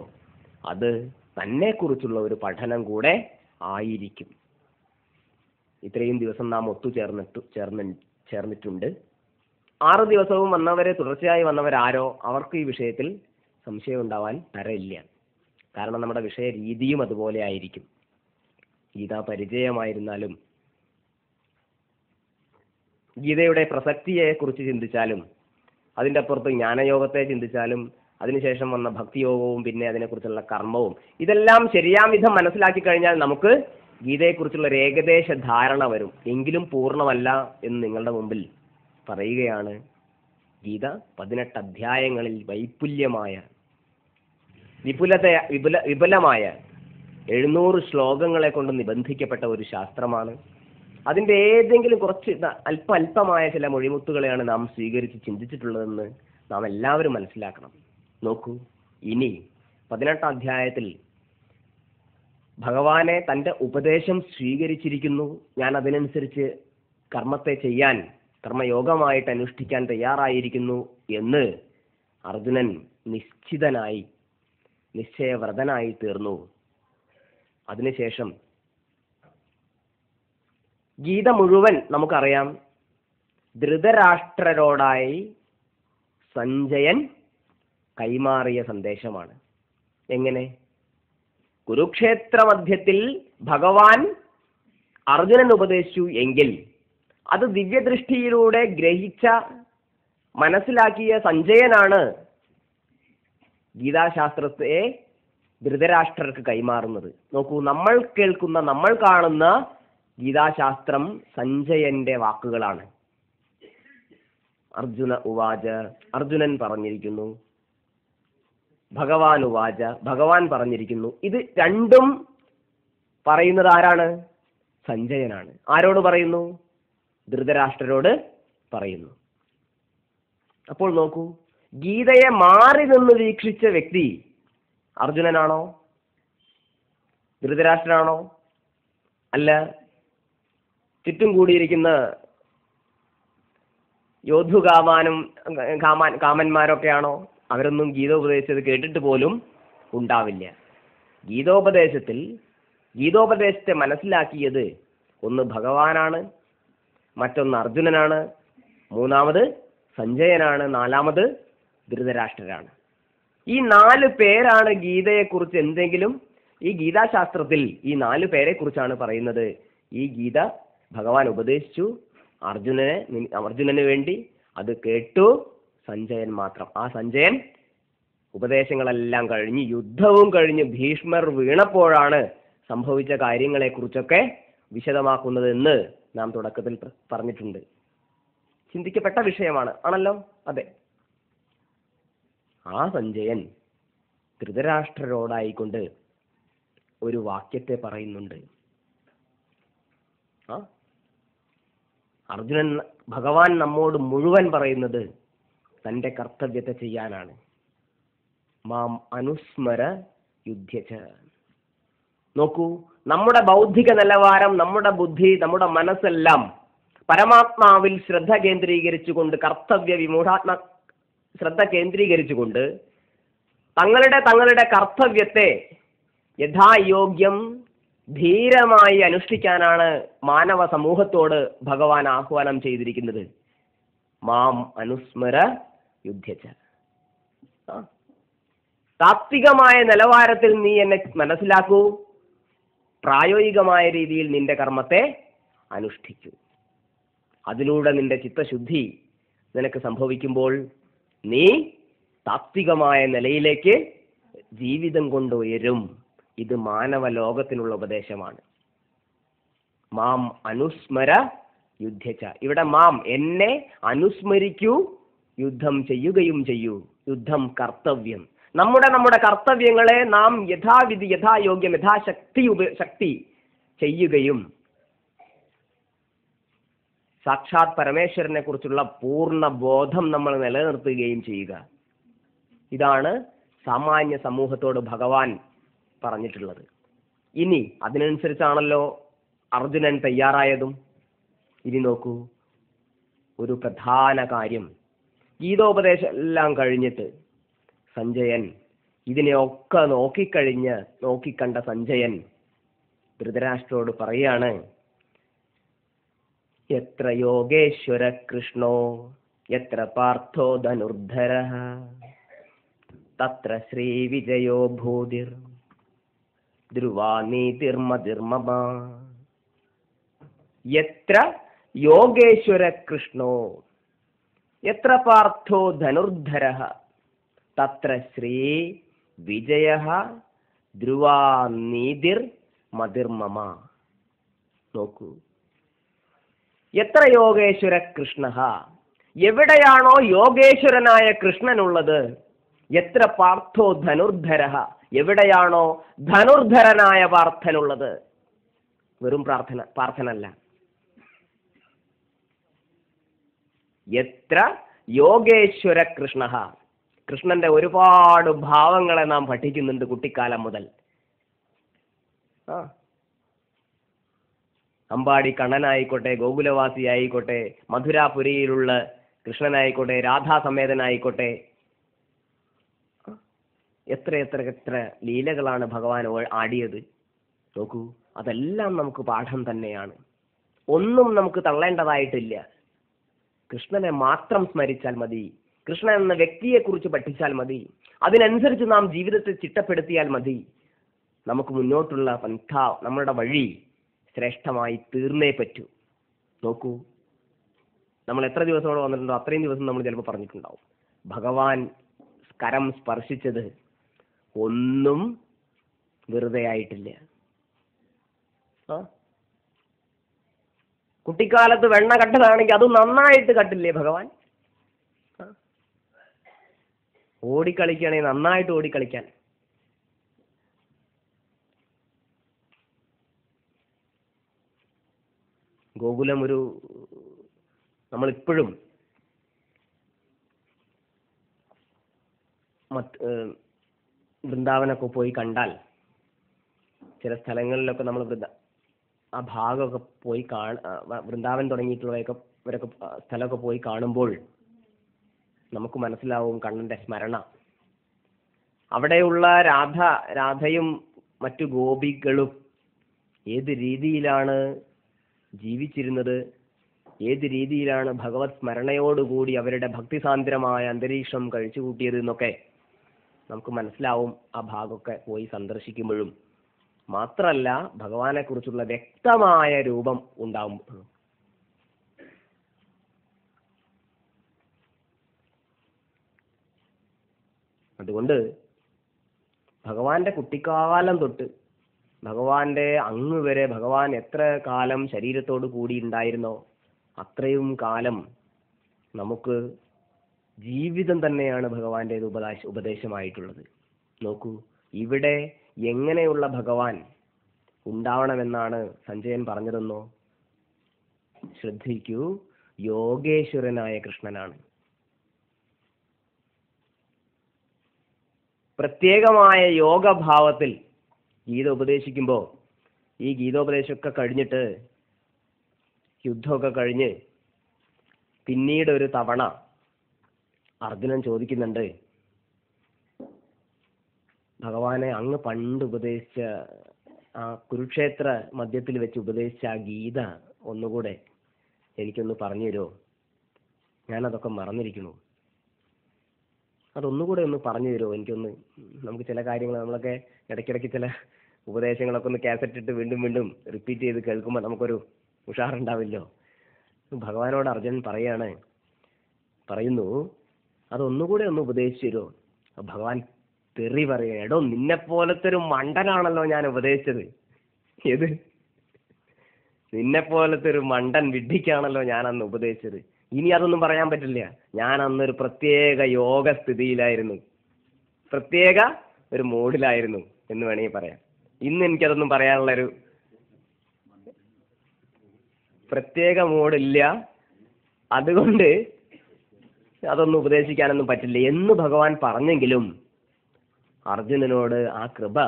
[SPEAKER 1] അത് തന്നെക്കുറിച്ചുള്ള ഒരു പഠനം കൂടെ ആയിരിക്കും. ഇത്രയും ദിവസം നാം ഒത്തുചേർന്നിട്ട് ചേർന്ന് ചേർന്നിട്ടുണ്ട്. ആറ് ദിവസവും വന്നവരെ തുടർച്ചയായി വന്നവരാരോ അവർക്ക് ഈ വിഷയത്തിൽ സംശയം ഉണ്ടാവാൻ തരയില്ല. കാരണം നമ്മുടെ വിഷയ രീതിയും അതുപോലെ ആയിരിക്കും. ഗീതാ പരിചയമായിരുന്നാലും ഗീതയുടെ പ്രസക്തിയെ കുറിച്ച് ചിന്തിച്ചാലും അതിന്റെ അപ്പുറത്ത് ജ്ഞാനയോഗത്തെ ചിന്തിച്ചാലും അതിനുശേഷം വന്ന ഭക്തിയോഗവും പിന്നെ അതിനെക്കുറിച്ചുള്ള കർമ്മവും ഇതെല്ലാം ശരിയാം വിധം മനസ്സിലാക്കി കഴിഞ്ഞാൽ നമുക്ക് ഗീതയെക്കുറിച്ചുള്ള ഒരു ഏകദേശ ധാരണ വരും. എങ്കിലും പൂർണമല്ല എന്ന് നിങ്ങളുടെ മുമ്പിൽ പറയുകയാണ്. ഗീത പതിനെട്ട് അധ്യായങ്ങളിൽ വൈപുല്യമായ വിപുലത വിപുല വിപുലമായ എഴുന്നൂറ് ശ്ലോകങ്ങളെ കൊണ്ട് നിബന്ധിക്കപ്പെട്ട ഒരു ശാസ്ത്രമാണ്. അതിന്റെ ഏതെങ്കിലും കുറച്ച് അല്പ അല്പമായ ചില മൊഴിമുത്തുകളെയാണ് നാം സ്വീകരിച്ച് ചിന്തിച്ചിട്ടുള്ളതെന്ന് നാം എല്ലാവരും മനസ്സിലാക്കണം. നോക്കൂ ഇനി പതിനെട്ടാം അധ്യായത്തിൽ ഭഗവാനെ തന്റെ ഉപദേശം സ്വീകരിച്ചിരിക്കുന്നു. ഞാൻ അതിനനുസരിച്ച് കർമ്മത്തെ ചെയ്യാൻ കർമ്മയോഗമായിട്ട് അനുഷ്ഠിക്കാൻ തയ്യാറായിരിക്കുന്നു എന്ന് അർജുനൻ നിശ്ചിതനായി നിശ്ചയവ്രതനായി തീർന്നു. അതിനുശേഷം ഗീത മുഴുവൻ നമുക്കറിയാം. ധൃതരാഷ്ട്രരോടായി സഞ്ജയൻ കൈമാറിയ സന്ദേശമാണ്. എങ്ങനെ? കുരുക്ഷേത്ര മധ്യത്തിൽ ഭഗവാൻ അർജുനൻ ഉപദേശിച്ചു എങ്കിൽ അത് ദിവ്യദൃഷ്ടിയിലൂടെ ഗ്രഹിച്ച മനസ്സിലാക്കിയ സഞ്ജയനാണ് ഗീതാശാസ്ത്രത്തെ ധൃതരാഷ്ട്രർക്ക് കൈമാറുന്നത്. നോക്കൂ നമ്മൾ കേൾക്കുന്ന നമ്മൾ കാണുന്ന ഗീതാശാസ്ത്രം സഞ്ജയന്റെ വാക്കുകളാണ്. അർജുന ഉവാച അർജുനൻ പറഞ്ഞിരിക്കുന്നു. ഭഗവാൻ ഉവാച ഭഗവാൻ പറഞ്ഞിരിക്കുന്നു. ഇത് രണ്ടും പറയുന്നത് ആരാണ്? സഞ്ജയനാണ്. ആരോട് പറയുന്നു? ധൃതരാഷ്ട്രരോട് പറയുന്നു. അപ്പോൾ നോക്കൂ ഗീതയെ മാറി നിന്ന് വീക്ഷിച്ച വ്യക്തി അർജുനനാണോ? ധൃതരാഷ്ട്രനാണോ? അല്ല ചുറ്റും കൂടിയിരിക്കുന്ന യോദ്ധുകാമാനും കാമാൻ കാമന്മാരൊക്കെയാണോ? അവരൊന്നും ഗീത ഉപദേശിച്ചത് കേട്ടിട്ട് പോലും ഉണ്ടാവില്ല. ഗീതോപദേശത്തിൽ ഗീതോപദേശത്തെ മനസ്സിലാക്കിയത് ഒന്ന് ഭഗവാനാണ് മറ്റൊന്ന് അർജുനനാണ്. മൂന്നാമത് സഞ്ജയനാണ്. നാലാമത് ധൃതരാഷ്ട്രരാണ്. ഈ നാല് പേരാണ് ഗീതയെക്കുറിച്ച് എന്തെങ്കിലും ഈ ഗീതാശാസ്ത്രത്തിൽ ഈ നാല് പേരെ കുറിച്ചാണ് പറയുന്നത്. ഈ ഗീത ഭഗവാൻ ഉപദേശിച്ചു. അർജുനനെ അർജുനന് വേണ്ടി അത് കേട്ടു. സഞ്ജയൻ മാത്രം. ആ സഞ്ജയൻ ഉപദേശങ്ങളെല്ലാം കഴിഞ്ഞ് യുദ്ധവും കഴിഞ്ഞ് ഭീഷ്മർ വീണപ്പോഴാണ് സംഭവിച്ച കാര്യങ്ങളെക്കുറിച്ചൊക്കെ വിശദമാക്കുന്നതെന്ന് നാം തുടക്കത്തിൽ പറഞ്ഞിട്ടുണ്ട്. ചിന്തിക്കപ്പെട്ട വിഷയമാണ്. ആണല്ലോ? അതെ. ആ സഞ്ജയൻ ധൃതരാഷ്ട്രരോടായിക്കൊണ്ട് ഒരു വാക്യത്തെ പറയുന്നുണ്ട്. അർജുനൻ ഭഗവാൻ നമ്മോട് മുഴുവൻ പറയുന്നത് തന്റെ കർത്തവ്യത്തെ ചെയ്യാനാണ്. മാം അനുസ്മര യുദ്ധ്യച്ച നോക്കൂ നമ്മുടെ ബൗദ്ധിക നിലവാരം നമ്മുടെ ബുദ്ധി നമ്മുടെ മനസ്സെല്ലാം പരമാത്മാവിൽ ശ്രദ്ധ കേന്ദ്രീകരിച്ചുകൊണ്ട് കർത്തവ്യ വിമൂഢാത്മ ശ്രദ്ധ കേന്ദ്രീകരിച്ചുകൊണ്ട് തങ്ങളുടെ തങ്ങളുടെ കർത്തവ്യത്തെ യഥായോഗ്യം ധീരമായി അനുഷ്ഠിക്കാനാണ് മാനവ സമൂഹത്തോട് ഭഗവാൻ ആഹ്വാനം ചെയ്തിരിക്കുന്നത്. മാം അനുസ്മര യുദ്ധച്ച. താത്വികമായ നിലവാരത്തിൽ നീ എന്നെ മനസ്സിലാക്കൂ. പ്രായോഗികമായ രീതിയിൽ നിന്റെ കർമ്മത്തെ അനുഷ്ഠിക്കൂ അതിലൂടെ നിന്റെ ചിത്തശുദ്ധി നിനക്ക് സംഭവിക്കുമ്പോൾ നീ താത്വികമായ നിലയിലേക്ക് ജീവിതം കൊണ്ട് ഉയരും. ഇത് മാനവ ലോകത്തിനുള്ള ഉപദേശമാണ്. മാം അനുസ്മര യുദ്ധച്ച ഇവിടെ മാം എന്നെ അനുസ്മരിക്കൂ യുദ്ധം ചെയ്യുകയും ചെയ്യൂ. യുദ്ധം കർത്തവ്യം. നമ്മുടെ നമ്മുടെ കർത്തവ്യങ്ങളെ നാം യഥാവിധി യഥായോഗ്യം യഥാശക്തി ഉപ ശക്തി ചെയ്യുകയും സാക്ഷാത് പരമേശ്വരനെ കുറിച്ചുള്ള പൂർണ ബോധം നമ്മൾ നിലനിർത്തുകയും ചെയ്യുക. ഇതാണ് സാമാന്യ സമൂഹത്തോട് ഭഗവാൻ പറഞ്ഞിട്ടുള്ളത്. ഇനി അതിനനുസരിച്ചാണല്ലോ അർജുനൻ തയ്യാറായതും. ഇനി നോക്കൂ ഒരു പ്രധാന കാര്യം. ഗീതോപദേശം എല്ലാം കഴിഞ്ഞിട്ട് സഞ്ജയൻ. ഇതിനെയൊക്കെ നോക്കിക്കഴിഞ്ഞ് നോക്കിക്കണ്ട സഞ്ജയൻ ധൃതരാഷ്ട്രോട് പറയാണ് എത്ര യോഗേശ്വര കൃഷ്ണോ എത്ര പാർത്ഥോ ധനുർധര തത്ര ശ്രീവിജയോ ഭൂതിർ ധ്രുവാ നീതിർമതിർമമ എത്ര യോഗേശ്വര കൃഷ്ണോ എത്ര പാർത്ഥോ ധനുർധര തത്ര ശ്രീ വിജയ ധ്രുവാ നീതിർ മതിർമമ. നോക്കൂ. എത്ര യോഗേശ്വര കൃഷ്ണ എവിടെയാണോ യോഗേശ്വരനായ കൃഷ്ണനുള്ളത്? എത്ര പാർത്ഥോ ധനുർധര എവിടെയാണോ ധനുർധരനായ പാർത്ഥനുള്ളത്? വെറും പ്രാർത്ഥന പ്രാർത്ഥനല്ല എത്ര യോഗേശ്വര കൃഷ്ണ കൃഷ്ണന്റെ ഒരുപാട് ഭാവങ്ങളെ നാം പഠിക്കുന്നുണ്ട് കുട്ടിക്കാലം മുതൽ. അമ്പാടി കണ്ണനായിക്കോട്ടെ ഗോകുലവാസി ആയിക്കോട്ടെ മധുരാപുരിയിലുള്ള കൃഷ്ണനായിക്കോട്ടെ രാധാസമേതനായിക്കോട്ടെ. എത്ര എത്ര എത്ര ലീലകളാണ് ഭഗവാൻ ആടിയത്. നോക്കൂ അതെല്ലാം നമുക്ക് പാഠം തന്നെയാണ്. ഒന്നും നമുക്ക് തള്ളേണ്ടതായിട്ടില്ല. കൃഷ്ണനെ മാത്രം സ്മരിച്ചാൽ മതി. കൃഷ്ണൻ എന്ന വ്യക്തിയെക്കുറിച്ച് പഠിച്ചാൽ മതി. അതിനനുസരിച്ച് നാം ജീവിതത്തെ ചിട്ടപ്പെടുത്തിയാൽ മതി. നമുക്ക് മുന്നോട്ടുള്ള പന്ഥ നമ്മുടെ വഴി ശ്രേഷ്ഠമായി തീർന്നേ പറ്റൂ. നോക്കൂ. നമ്മൾ എത്ര ദിവസം അവിടെ വന്നിട്ടുണ്ടോ? അത്രയും ദിവസം നമ്മൾ ചിലപ്പോൾ പറഞ്ഞിട്ടുണ്ടാവും. ഭഗവാൻ കരം സ്പർശിച്ചത് ഒന്നും വെറുതെ ആയിട്ടില്ല. ആ? കുട്ടിക്കാലത്ത് വെണ്ണ കട്ടതാണെങ്കിൽ അത് നന്നായിട്ട് കട്ടില്ലേ ഭഗവാൻ ആ? ഓടിക്കളിക്കുകയാണെങ്കിൽ നന്നായിട്ട് ഓടിക്കളിക്കാൻ. ഗോകുലം ഒരു നമ്മളിപ്പോഴും മറ്റ് വൃന്ദാവനൊക്കെ പോയി കണ്ടാൽ ചില സ്ഥലങ്ങളിലൊക്കെ നമ്മൾ വൃന്ദ ആ ഭാഗമൊക്കെ പോയി കാണ വൃന്ദാവൻ തുടങ്ങിയിട്ടുള്ളവയൊക്കെ ഇവരൊക്കെ സ്ഥലമൊക്കെ പോയി കാണുമ്പോൾ നമുക്ക് മനസ്സിലാവും കണ്ണന്റെ സ്മരണ. അവിടെയുള്ള രാധ രാധയും മറ്റു ഗോപികളും ഏത് രീതിയിലാണ് ജീവിച്ചിരുന്നത്? ഏത് രീതിയിലാണ് ഭഗവത് സ്മരണയോടുകൂടി അവരുടെ ഭക്തിസാന്ദ്രമായ അന്തരീക്ഷം കഴിച്ചു കൂട്ടിയത് എന്നൊക്കെ നമുക്ക് മനസ്സിലാവും ആ ഭാഗമൊക്കെ പോയി സന്ദർശിക്കുമ്പോഴും. മാത്രമല്ല ഭഗവാനെ കുറിച്ചുള്ള വ്യക്തമായ രൂപം ഉണ്ടാവും അതുകൊണ്ട് ഭഗവാന്റെ കുട്ടിക്കാലം തൊട്ട് ഭഗവാന്റെ അങ്ങ് വരെ ഭഗവാൻ എത്ര കാലം ശരീരത്തോട് കൂടി ഉണ്ടായിരുന്നോ അത്രയും കാലം നമുക്ക് ജീവിതം തന്നെയാണ് ഭഗവാന്റെ ഉപദേശ ഉപദേശമായിട്ടുള്ളത്. നോക്കൂ ഇവിടെ എങ്ങനെയുള്ള ഭഗവാൻ ഉണ്ടാവണമെന്നാണ് സഞ്ജയൻ പറഞ്ഞതെന്നോ? ശ്രദ്ധിക്കൂ യോഗേശ്വരനായ കൃഷ്ണനാണ്. പ്രത്യേകമായ യോഗഭാവത്തിൽ ഗീത ഉപദേശിക്കുമ്പോൾ ഈ ഗീതോപദേശമൊക്കെ കഴിഞ്ഞിട്ട് യുദ്ധമൊക്കെ കഴിഞ്ഞ് പിന്നീട് ഒരു തവണ അർജുനൻ ചോദിക്കുന്നുണ്ട് ഭഗവാനെ അങ്ങ് പണ്ട് ഉപദേശിച്ച ആ കുരുക്ഷേത്ര മധ്യത്തിൽ വെച്ച് ഉപദേശിച്ച ആ ഗീത ഒന്നുകൂടെ എനിക്കൊന്ന് പറഞ്ഞു തരുമോ? ഞാനതൊക്കെ മറന്നിരിക്കുന്നു. അതൊന്നുകൂടെ ഒന്ന് പറഞ്ഞു തരുമോ? എനിക്കൊന്ന് നമുക്ക് ചില കാര്യങ്ങൾ നമ്മളൊക്കെ ഇടയ്ക്കിടയ്ക്ക് ചില ഉപദേശങ്ങളൊക്കെ ഒന്ന് കാസറ്റ് ഇട്ട് വീണ്ടും വീണ്ടും റിപ്പീറ്റ് ചെയ്ത് കേൾക്കുമ്പോൾ നമുക്കൊരു ഉഷാറുണ്ടാവില്ലോ? ഭഗവാനോട് അർജുൻ പറയാണ് പറയുന്നു അതൊന്നുകൂടെ ഒന്ന് ഉപദേശിച്ചു തരുമോ? ഭഗവാൻ തെറി പറയുക എടോ നിന്നെ പോലത്തെ ഒരു മണ്ടനാണല്ലോ ഞാൻ ഉപദേശിച്ചത്. ഏത്? നിന്നെ പോലത്തെ ഒരു മണ്ടൻ വിഡ്ഢിക്കാണല്ലോ ഞാൻ അന്ന് ഉപദേശിച്ചത്. ഇനി അതൊന്നും പറയാൻ പറ്റില്ല. ഞാൻ അന്നൊരു പ്രത്യേക യോഗ സ്ഥിതിയിലായിരുന്നു. പ്രത്യേക ഒരു മൂഡിലായിരുന്നു എന്ന് വേണമെങ്കിൽ പറയാം. ഇന്ന് എനിക്കതൊന്നും പറയാനുള്ള ഒരു പ്രത്യേക മൂഡില്ല. അതുകൊണ്ട് അതൊന്നും ഉപദേശിക്കാനൊന്നും പറ്റില്ല എന്ന് ഭഗവാൻ പറഞ്ഞെങ്കിലും അർജുനനോട് ആ കൃപ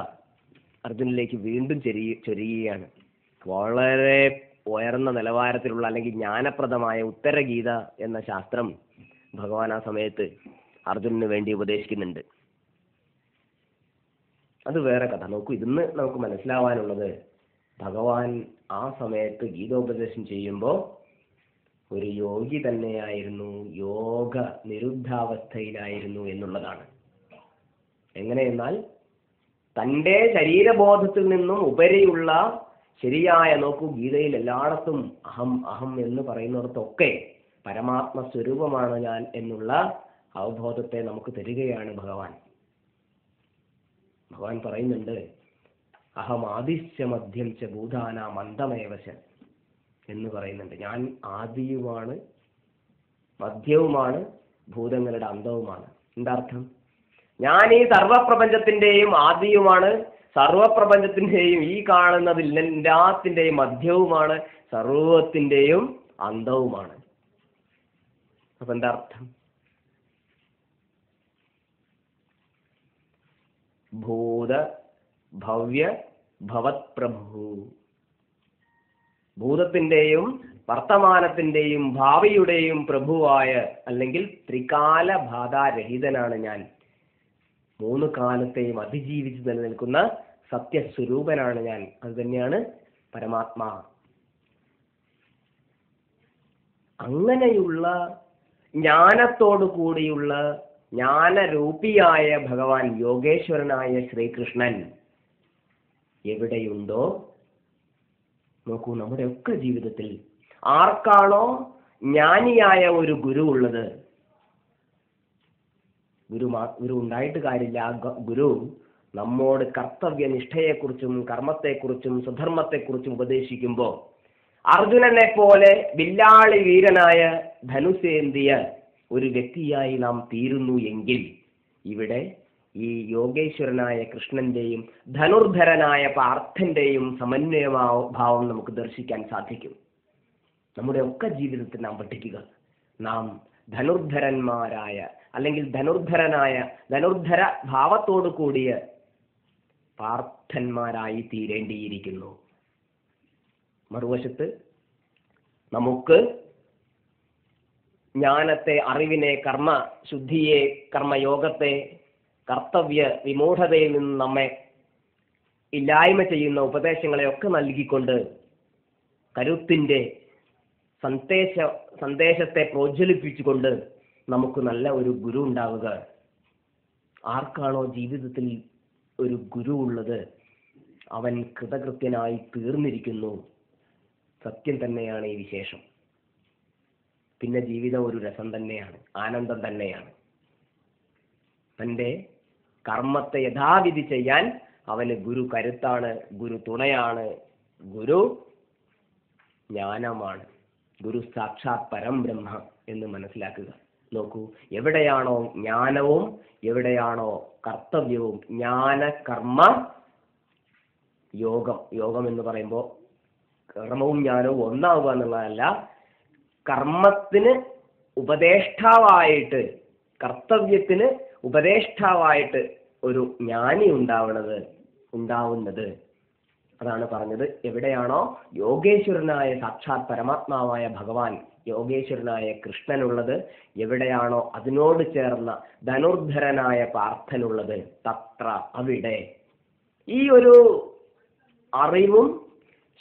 [SPEAKER 1] അർജുനിലേക്ക് വീണ്ടും ചൊരിയ ചൊരിയുകയാണ്. വളരെ ഉയർന്ന നിലവാരത്തിലുള്ള അല്ലെങ്കിൽ ജ്ഞാനപ്രദമായ ഉത്തരഗീത എന്ന ശാസ്ത്രം ഭഗവാൻ ആ സമയത്ത് അർജുനന് വേണ്ടി ഉപദേശിക്കുന്നുണ്ട്. അത് വേറെ കഥ. നോക്കൂ ഇതിന്ന് നമുക്ക് മനസ്സിലാവാനുള്ളത് ഭഗവാൻ ആ സമയത്ത് ഗീതോപദേശം ചെയ്യുമ്പോൾ ഒരു യോഗി തന്നെയായിരുന്നു യോഗ നിരുദ്ധാവസ്ഥയിലായിരുന്നു എന്നുള്ളതാണ്. എങ്ങനെയെന്നാൽ തന്റെ ശരീരബോധത്തിൽ നിന്നും ഉപരിയുള്ള ശരിയായ നോക്കൂ ഗീതയിൽ എല്ലായിടത്തും അഹം അഹം എന്ന് പറയുന്നിടത്തൊക്കെ പരമാത്മ സ്വരൂപമാണ് ഞാൻ എന്നുള്ള അവബോധത്തെ നമുക്ക് തരികയാണ് ഭഗവാൻ. ഭഗവാൻ പറയുന്നുണ്ട് അഹം ആദിശ്യ മധ്യം ച ഭൂതാന മന്ദമേവശ എന്ന് പറയുന്നുണ്ട്. ഞാൻ ആദിയുമാണ് മധ്യവുമാണ് ഭൂതങ്ങളുടെ അന്തവുമാണ്. എന്താ അർത്ഥം? ഞാൻ ഈ സർവപ്രപഞ്ചത്തിന്റെയും ആദിയുമാണ് സർവപ്രപഞ്ചത്തിന്റെയും ഈ കാണുന്നതിൽ എല്ലാത്തിന്റെയും മധ്യവുമാണ് സർവത്തിന്റെയും അന്തവുമാണ്. അപ്പൊ എന്താ അർത്ഥം? ഭൂത ഭവ്യ ഭവത് പ്രഭു. ഭൂതത്തിന്റെയും വർത്തമാനത്തിന്റെയും ഭാവിയുടെയും പ്രഭുവായ അല്ലെങ്കിൽ ത്രികാല ബാധാരഹിതനാണ് ഞാൻ. മൂന്ന് കാലത്തെയും അതിജീവിച്ച് നിലനിൽക്കുന്ന സത്യസ്വരൂപനാണ് ഞാൻ. അത് തന്നെയാണ് പരമാത്മാ. അങ്ങനെയുള്ള ജ്ഞാനത്തോടു കൂടിയുള്ള ജ്ഞാനരൂപിയായ ഭഗവാൻ യോഗേശ്വരനായ ശ്രീകൃഷ്ണൻ എവിടെയുണ്ടോ? നോക്കൂ നമ്മുടെ ഒക്കെ ജീവിതത്തിൽ ആർക്കാണോ ജ്ഞാനിയായ ഒരു ഗുരു ഉള്ളത്? ഗുരു മാ ഗുരു ഉണ്ടായിട്ട് കാര്യമില്ല. ഗുരു നമ്മോട് കർത്തവ്യനിഷ്ഠയെക്കുറിച്ചും കർമ്മത്തെക്കുറിച്ചും സ്വധർമ്മത്തെക്കുറിച്ചും ഉപദേശിക്കുമ്പോൾ അർജുനനെ പോലെ വില്ലാളി വീരനായ ധനുസേന്തിയ ഒരു വ്യക്തിയായി നാം തീരുന്നു എങ്കിൽ ഇവിടെ ഈ യോഗേശ്വരനായ കൃഷ്ണന്റെയും ധനുർധരനായ പാർത്ഥന്റെയും സമന്വയമാ ഭാവം നമുക്ക് ദർശിക്കാൻ സാധിക്കും. നമ്മുടെ ഒക്കെ ജീവിതത്തിൽ നാം പഠിക്കുക. നാം ധനുർധരന്മാരായ അല്ലെങ്കിൽ ധനുർധരനായ ധനുർധര ഭാവത്തോടു കൂടിയ പാർത്ഥന്മാരായി തീരേണ്ടിയിരിക്കുന്നു. മറുവശത്ത് നമുക്ക് ജ്ഞാനത്തെ അറിവിനെ കർമ്മ ശുദ്ധിയെ കർമ്മയോഗത്തെ കർത്തവ്യ വിമൂഢതയിൽ നിന്ന് നമ്മെ ഇല്ലായ്മ ചെയ്യുന്ന ഉപദേശങ്ങളെയൊക്കെ നൽകിക്കൊണ്ട് കരുത്തിന്റെ സന്ദേശ സന്ദേശത്തെ പ്രോജ്വലിപ്പിച്ചുകൊണ്ട് നമുക്ക് നല്ല ഒരു ഗുരു ഉണ്ടാവുക. ആർക്കാണോ ജീവിതത്തിൽ ഒരു ഗുരു ഉള്ളത്? അവൻ കൃതകൃത്യനായി തീർന്നിരിക്കുന്നു. സത്യം തന്നെയാണ് ഈ വിശേഷം. പിന്നെ ജീവിതം ഒരു രസം തന്നെയാണ് ആനന്ദം തന്നെയാണ്. തന്റെ കർമ്മത്തെ യഥാവിധി ചെയ്യാൻ അവന് ഗുരു കരുത്താണ് ഗുരു തുണയാണ്. ഗുരു ജ്ഞാനമാണ്. ഗുരു സാക്ഷാത് പരം ബ്രഹ്മ എന്ന് മനസ്സിലാക്കുക. നോക്കൂ. എവിടെയാണോ ജ്ഞാനവും എവിടെയാണോ കർത്തവ്യവും ജ്ഞാന കർമ്മ യോഗം. യോഗം എന്ന് പറയുമ്പോൾ കർമ്മവും ജ്ഞാനവും ഒന്നാവുക എന്നുള്ളതല്ല കർമ്മത്തിന് ഉപദേഷ്ടാവായിട്ട് കർത്തവ്യത്തിന് ഉപദേഷ്ടാവായിട്ട് ഒരു ജ്ഞാനി ഉണ്ടാവുന്നത് ഉണ്ടാവുന്നത്. അതാണ് പറഞ്ഞത്. എവിടെയാണോ യോഗേശ്വരനായ സാക്ഷാത് പരമാത്മാവായ ഭഗവാൻ യോഗേശ്വരനായ കൃഷ്ണനുള്ളത് എവിടെയാണോ അതിനോട് ചേർന്ന ധനുർധരനായ പാർത്ഥനുള്ളത് തത്ര അവിടെ. ഈ ഒരു അറിവും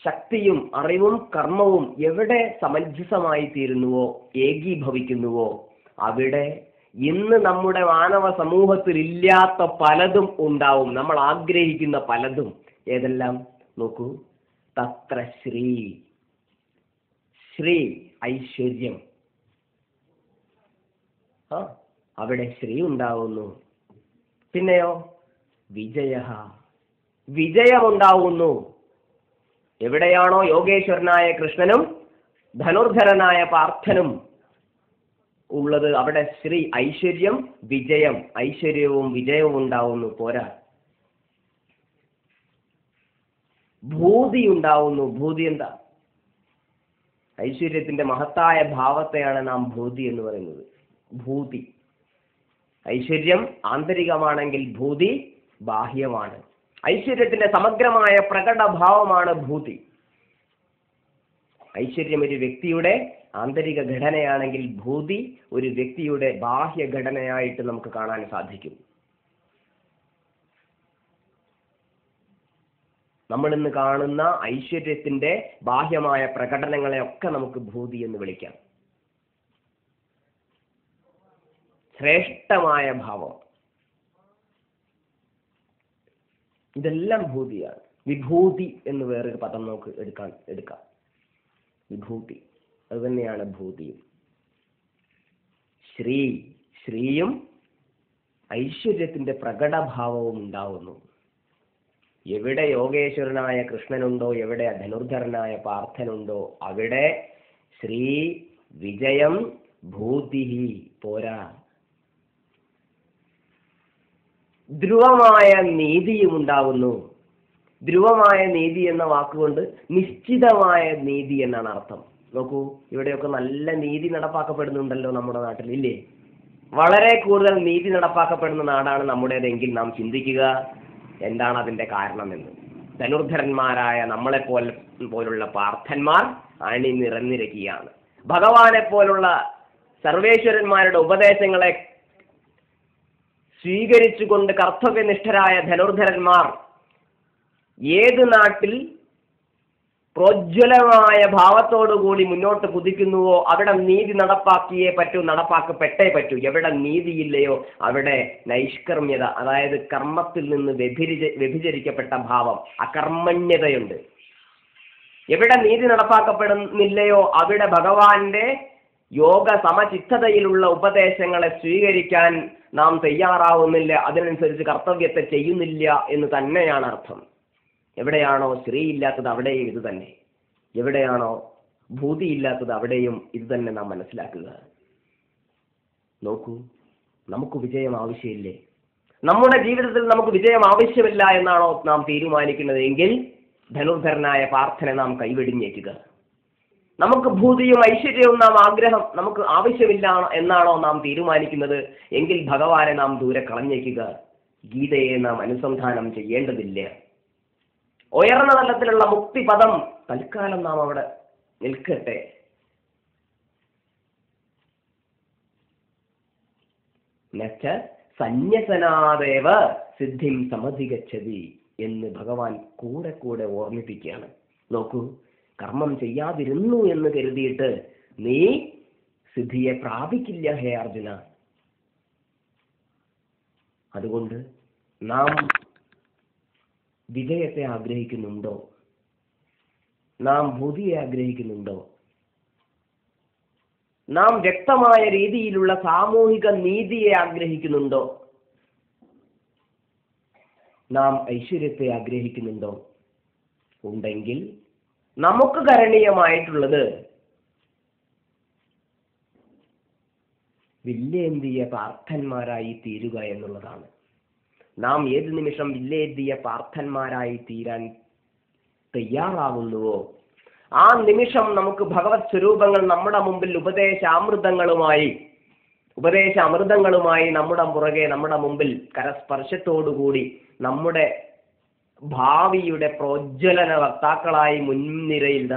[SPEAKER 1] ശക്തിയും അറിവും കർമ്മവും എവിടെ സമഞ്ജസമായി തീരുന്നുവോ ഏകീഭവിക്കുന്നുവോ അവിടെ ഇന്ന് നമ്മുടെ മാനവ സമൂഹത്തിൽ ഇല്ലാത്ത പലതും ഉണ്ടാവും. നമ്മൾ ആഗ്രഹിക്കുന്ന പലതും. ഏതെല്ലാം? നോക്കൂ. തത്ര ശ്രീ. ശ്രീ. ഐശ്വര്യം. ആ അവിടെ ശ്രീ ഉണ്ടാവുന്നു. പിന്നെയോ വിജയ. വിജയമുണ്ടാവുന്നു. എവിടെയാണോ യോഗേശ്വരനായ കൃഷ്ണനും ധനുർധരനായ പാർത്ഥനും ഉള്ളത് അവിടെ ശ്രീ ഐശ്വര്യം വിജയം ഐശ്വര്യവും വിജയവും ഉണ്ടാവുന്നു. പോരാ. ഭൂതി ഉണ്ടാവുന്നു. ഭൂതി എന്താ? ഐശ്വര്യത്തിന്റെ മഹത്തായ ഭാവത്തെയാണ് നാം ഭൂതി എന്ന് പറയുന്നത്. ഭൂതി. ഐശ്വര്യം ആന്തരികമാണെങ്കിൽ ഭൂതി ബാഹ്യമാണ്. ഐശ്വര്യത്തിന്റെ സമഗ്രമായ പ്രകടഭാവമാണ് ഭൂതി. ഐശ്വര്യം ഒരു വ്യക്തിയുടെ ആന്തരിക ഘടനയാണെങ്കിൽ ഭൂതി ഒരു വ്യക്തിയുടെ ബാഹ്യ ഘടനയായിട്ട് നമുക്ക് കാണാൻ സാധിക്കും. നമ്മൾ ഇന്ന് കാണുന്ന ഐശ്വര്യത്തിന്റെ ബാഹ്യമായ പ്രകടനങ്ങളെ ഒക്കെ നമുക്ക് ഭൂതി എന്ന് വിളിക്കാം. ശ്രേഷ്ഠമായ ഭാവം. ഇതെല്ലാം ഭൂതിയാണ് വിഭൂതി എന്ന് വേറൊരു പദം നമുക്ക് എടുക്കാൻ എടുക്കാം. വിഭൂതി. അത് തന്നെയാണ് ഭൂതിയും ശ്രീ ശ്രീയും ഐശ്വര്യത്തിന്റെ പ്രകടഭാവവും ഉണ്ടാവുന്നു. എവിടെ യോഗേശ്വരനായ കൃഷ്ണനുണ്ടോ എവിടെ ധനുർധരനായ പാർത്ഥനുണ്ടോ അവിടെ ശ്രീ വിജയം ഭൂതിഹി പോരാ. ധ്രുവമായ നീതിയും ഉണ്ടാവുന്നു. ധ്രുവമായ നീതി എന്ന വാക്കുകൊണ്ട് നിശ്ചിതമായ നീതി എന്നാണ് അർത്ഥം. നോക്കൂ ഇവിടെയൊക്കെ നല്ല നീതി നടപ്പാക്കപ്പെടുന്നുണ്ടല്ലോ നമ്മുടെ നാട്ടിൽ ഇല്ലേ? വളരെ കൂടുതൽ നീതി നടപ്പാക്കപ്പെടുന്ന നാടാണ് നമ്മുടേതെങ്കിൽ നാം ചിന്തിക്കുക. എന്താണ് അതിന്റെ കാരണം എന്ന് ധനുർധരന്മാരായ നമ്മളെ പോലെ പോലുള്ള പാർത്ഥന്മാർ അണി നിറഞ്ഞിരിക്കുകയാണ് ഭഗവാനെ പോലുള്ള സർവേശ്വരന്മാരുടെ ഉപദേശങ്ങളെ സ്വീകരിച്ചുകൊണ്ട് കർത്തവ്യനിഷ്ഠരായ ധനുർധരന്മാർ ഏത് നാട്ടിൽ പ്രോജ്വലമായ ഭാവത്തോടുകൂടി മുന്നോട്ട് കുതിക്കുന്നുവോ? അവിടെ നീതി നടപ്പാക്കിയേ പറ്റൂ നടപ്പാക്കപ്പെട്ടേ പറ്റൂ. എവിടെ നീതിയില്ലയോ അവിടെ നൈഷ്കർമ്മ്യത അതായത് കർമ്മത്തിൽ നിന്ന് വ്യഭിരിച വ്യഭിചരിക്കപ്പെട്ട ഭാവം അകർമ്മണ്യതയുണ്ട്. എവിടെ നീതി നടപ്പാക്കപ്പെടുന്നില്ലയോ അവിടെ ഭഗവാന്റെ യോഗ സമചിത്തതയിലുള്ള ഉപദേശങ്ങളെ സ്വീകരിക്കാൻ നാം തയ്യാറാവുന്നില്ല. അതിനനുസരിച്ച് കർത്തവ്യത്തെ ചെയ്യുന്നില്ല എന്ന് തന്നെയാണ് അർത്ഥം. എവിടെയാണോ സ്ത്രീയില്ലാത്തത് അവിടെയും ഇത് തന്നെ. എവിടെയാണോ ഭൂതിയില്ലാത്തത് അവിടെയും ഇത് തന്നെ നാം മനസ്സിലാക്കുക. നോക്കൂ നമുക്ക് വിജയം ആവശ്യമില്ലേ? നമ്മുടെ ജീവിതത്തിൽ നമുക്ക് വിജയം ആവശ്യമില്ല എന്നാണോ നാം തീരുമാനിക്കുന്നത് എങ്കിൽ ധനുർധരനായ പ്രാർത്ഥന നാം കൈവെടിഞ്ഞേക്കുക. നമുക്ക് ഭൂതിയും ഐശ്വര്യവും നാം ആഗ്രഹം നമുക്ക് ആവശ്യമില്ല എന്നാണോ നാം തീരുമാനിക്കുന്നത് എങ്കിൽ ഭഗവാനെ നാം ദൂരെ കളഞ്ഞേക്കുക. ഗീതയെ നാം അനുസന്ധാനം ചെയ്യേണ്ടതില്ല. ഉയർന്ന തലത്തിലുള്ള മുക്തിപദം തൽക്കാലം നാം അവിടെ നിൽക്കട്ടെ. എന്നുവെച്ച് സന്യസനാദേവ സിദ്ധിം സമധികച്ചതി എന്ന് ഭഗവാൻ കൂടെ കൂടെ ഓർമ്മിപ്പിക്കുകയാണ്. നോക്കൂ കർമ്മം ചെയ്യാതിരുന്നു എന്ന് കരുതിയിട്ട് നീ സിദ്ധിയെ പ്രാപിക്കില്ല ഹേ അർജുന. അതുകൊണ്ട് നാം വിജയത്തെ ആഗ്രഹിക്കുന്നുണ്ടോ? നാം ഭൂതിയെ ആഗ്രഹിക്കുന്നുണ്ടോ? നാം വ്യക്തമായ രീതിയിലുള്ള സാമൂഹിക നീതിയെ ആഗ്രഹിക്കുന്നുണ്ടോ? നാം ഐശ്വര്യത്തെ ആഗ്രഹിക്കുന്നുണ്ടോ? ഉണ്ടെങ്കിൽ നമുക്ക് കരണീയമായിട്ടുള്ളത് വില്ലേന്തിയ പാർത്ഥന്മാരായി തീരുക എന്നുള്ളതാണ്. നാം ഏത് നിമിഷം വില്ലേതിയ പാർത്ഥന്മാരായി തീരാൻ തയ്യാറാകുന്നുവോ ആ നിമിഷം നമുക്ക് ഭഗവത് സ്വരൂപങ്ങൾ നമ്മുടെ മുമ്പിൽ ഉപദേശാമൃതങ്ങളുമായി ഉപദേശ അമൃതങ്ങളുമായി നമ്മുടെ പുറകെ നമ്മുടെ മുമ്പിൽ കരസ്പർശത്തോടുകൂടി നമ്മുടെ ഭാവിയുടെ പ്രോജ്വലന വക്താക്കളായി മുൻനിരയിൽ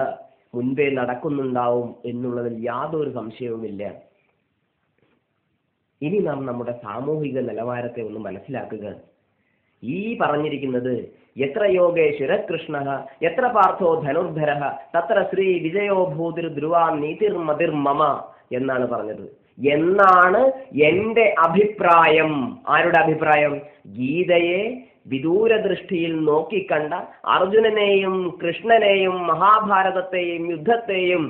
[SPEAKER 1] മുൻപേ നടക്കുന്നുണ്ടാവും എന്നുള്ളതിൽ യാതൊരു സംശയവുമില്ല. ഇനി നാം നമ്മുടെ സാമൂഹിക നിലവാരത്തെ ഒന്ന് മനസ്സിലാക്കുക. ഈ പറഞ്ഞിരിക്കുന്നത് എത്ര യോഗേശ്വര കൃഷ്ണ എത്ര പാർത്ഥോ ധനുർധര തത്ര ശ്രീ വിജയോ ഭൂതിർ ധ്രുവാ നീതിർ മതിർ മമ എന്നാണ് പറഞ്ഞത്. എന്നാണ് എന്റെ അഭിപ്രായം. ആരുടെ അഭിപ്രായം? ഗീതയെ വിദൂരദൃഷ്ടിയിൽ നോക്കിക്കണ്ട അർജുനനെയും കൃഷ്ണനെയും മഹാഭാരതത്തെയും യുദ്ധത്തെയും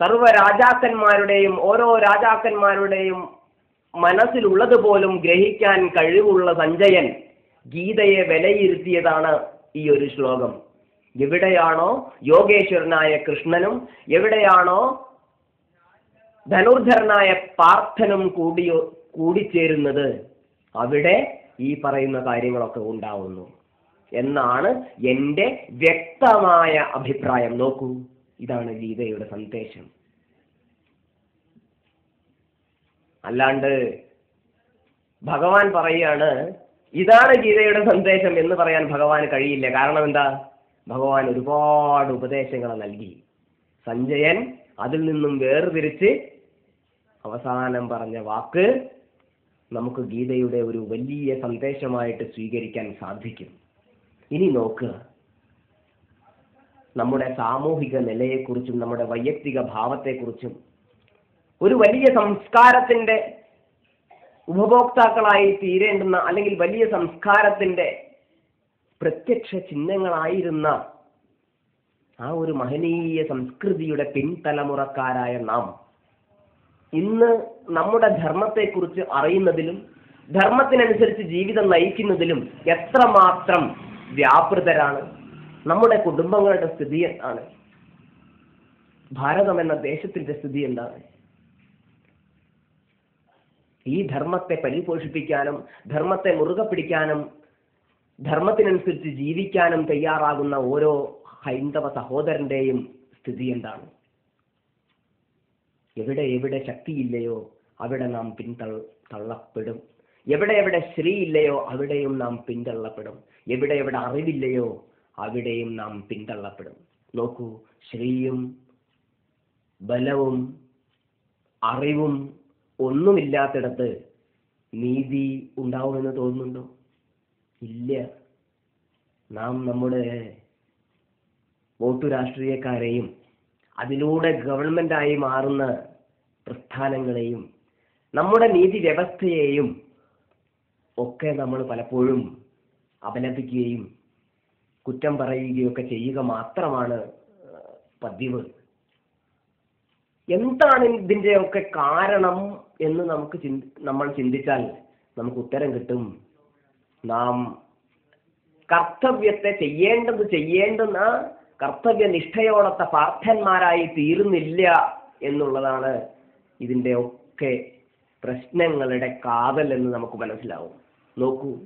[SPEAKER 1] സർവ രാജാക്കന്മാരുടെയും ഓരോ രാജാക്കന്മാരുടെയും മനസ്സിലുള്ളത് പോലും ഗ്രഹിക്കാൻ കഴിവുള്ള സഞ്ജയൻ. ഗീതയെ വിലയിരുത്തിയതാണ് ഈ ഒരു ശ്ലോകം. എവിടെയാണോ യോഗേശ്വരനായ കൃഷ്ണനും എവിടെയാണോ ധനുർധരനായ പാർത്ഥനും കൂടിയോ കൂടിച്ചേരുന്നത് അവിടെ ഈ പറയുന്ന കാര്യങ്ങളൊക്കെ ഉണ്ടാവുന്നു. എന്നാണ് എന്റെ വ്യക്തമായ അഭിപ്രായം. നോക്കൂ ഇതാണ് ഗീതയുടെ സന്ദേശം. അല്ലാണ്ട് ഭഗവാൻ പറയുകയാണ് ഇതാണ് ഗീതയുടെ സന്ദേശം എന്ന് പറയാൻ ഭഗവാൻ കഴിയില്ല. കാരണം എന്താ? ഭഗവാൻ ഒരുപാട് ഉപദേശങ്ങൾ നൽകി. സഞ്ജയൻ അതിൽ നിന്നും വേർതിരിച്ച് അവസാനം പറഞ്ഞ വാക്ക് നമുക്ക് ഗീതയുടെ ഒരു വലിയ സന്ദേശമായിട്ട് സ്വീകരിക്കാൻ സാധിക്കും. ഇനി നോക്കുക നമ്മുടെ സാമൂഹിക നിലയെക്കുറിച്ചും നമ്മുടെ വൈയക്തിക ഭാവത്തെക്കുറിച്ചും ഒരു വലിയ സംസ്കാരത്തിന്റെ ഉപഭോക്താക്കളായി തീരേണ്ടുന്ന അല്ലെങ്കിൽ വലിയ സംസ്കാരത്തിന്റെ പ്രത്യക്ഷ ചിഹ്നങ്ങളായിരുന്ന ആ ഒരു മഹനീയ സംസ്കൃതിയുടെ പിൻതലമുറക്കാരായ നാം ഇന്ന് നമ്മുടെ ധർമ്മത്തെക്കുറിച്ച് അറിയുന്നതിലും ധർമ്മത്തിനനുസരിച്ച് ജീവിതം നയിക്കുന്നതിലും എത്രമാത്രം വ്യാപൃതരാണ് നമ്മുടെ കുടുംബങ്ങളുടെ സ്ഥിതി എന്താണ് ഭാരതം എന്ന ദേശത്തിന്റെ സ്ഥിതി എന്താണ് ഈ ധർമ്മത്തെ പരിപോഷിപ്പിക്കാനും ധർമ്മത്തെ മുറുകെ പിടിക്കാനും ധർമ്മത്തിനനുസരിച്ച് ജീവിക്കാനും തയ്യാറാകുന്ന ഓരോ ഹൈന്ദവ സഹോദരന്റെയും സ്ഥിതി എന്താണ്? എവിടെ എവിടെ ശക്തിയില്ലയോ അവിടെ നാം പിന്തൾ തള്ളപ്പെടും. എവിടെ എവിടെ ശ്രീയില്ലയോ അവിടെയും നാം പിന്തള്ളപ്പെടും. എവിടെ എവിടെ അറിവില്ലയോ അവിടെയും നാം പിന്തള്ളപ്പെടും. നോക്കൂ ശ്രീയും ബലവും അറിവും ഒന്നുമില്ലാത്തിടത്ത് നീതി ഉണ്ടാവുമെന്ന് തോന്നുന്നുണ്ടോ? ഇല്ല. നാം നമ്മുടെ വോട്ടു രാഷ്ട്രീയക്കാരെയും അതിലൂടെ ഗവൺമെന്റായി മാറുന്ന പ്രസ്ഥാനങ്ങളെയും നമ്മുടെ നീതി വ്യവസ്ഥയെയും ഒക്കെ നമ്മൾ പലപ്പോഴും അപലപിക്കുകയും കുറ്റം പറയുകയൊക്കെ ചെയ്യുക മാത്രമാണ് പതിവ്. എന്താണ് ഇതിന്റെയൊക്കെ കാരണം എന്ന് നമുക്ക് ചിന്തി നമ്മൾ ചിന്തിച്ചാൽ നമുക്ക് ഉത്തരം കിട്ടും. നാം കർത്തവ്യത്തെ ചെയ്യേണ്ടത് ചെയ്യേണ്ടുന്ന കർത്തവ്യനിഷ്ഠയോടൊത്ത പാർത്ഥന്മാരായി തീരുന്നില്ല എന്നുള്ളതാണ് ഇതിന്റെ ഒക്കെ പ്രശ്നങ്ങളുടെ കാതൽ എന്ന് നമുക്ക് മനസ്സിലാവും. നോക്കൂ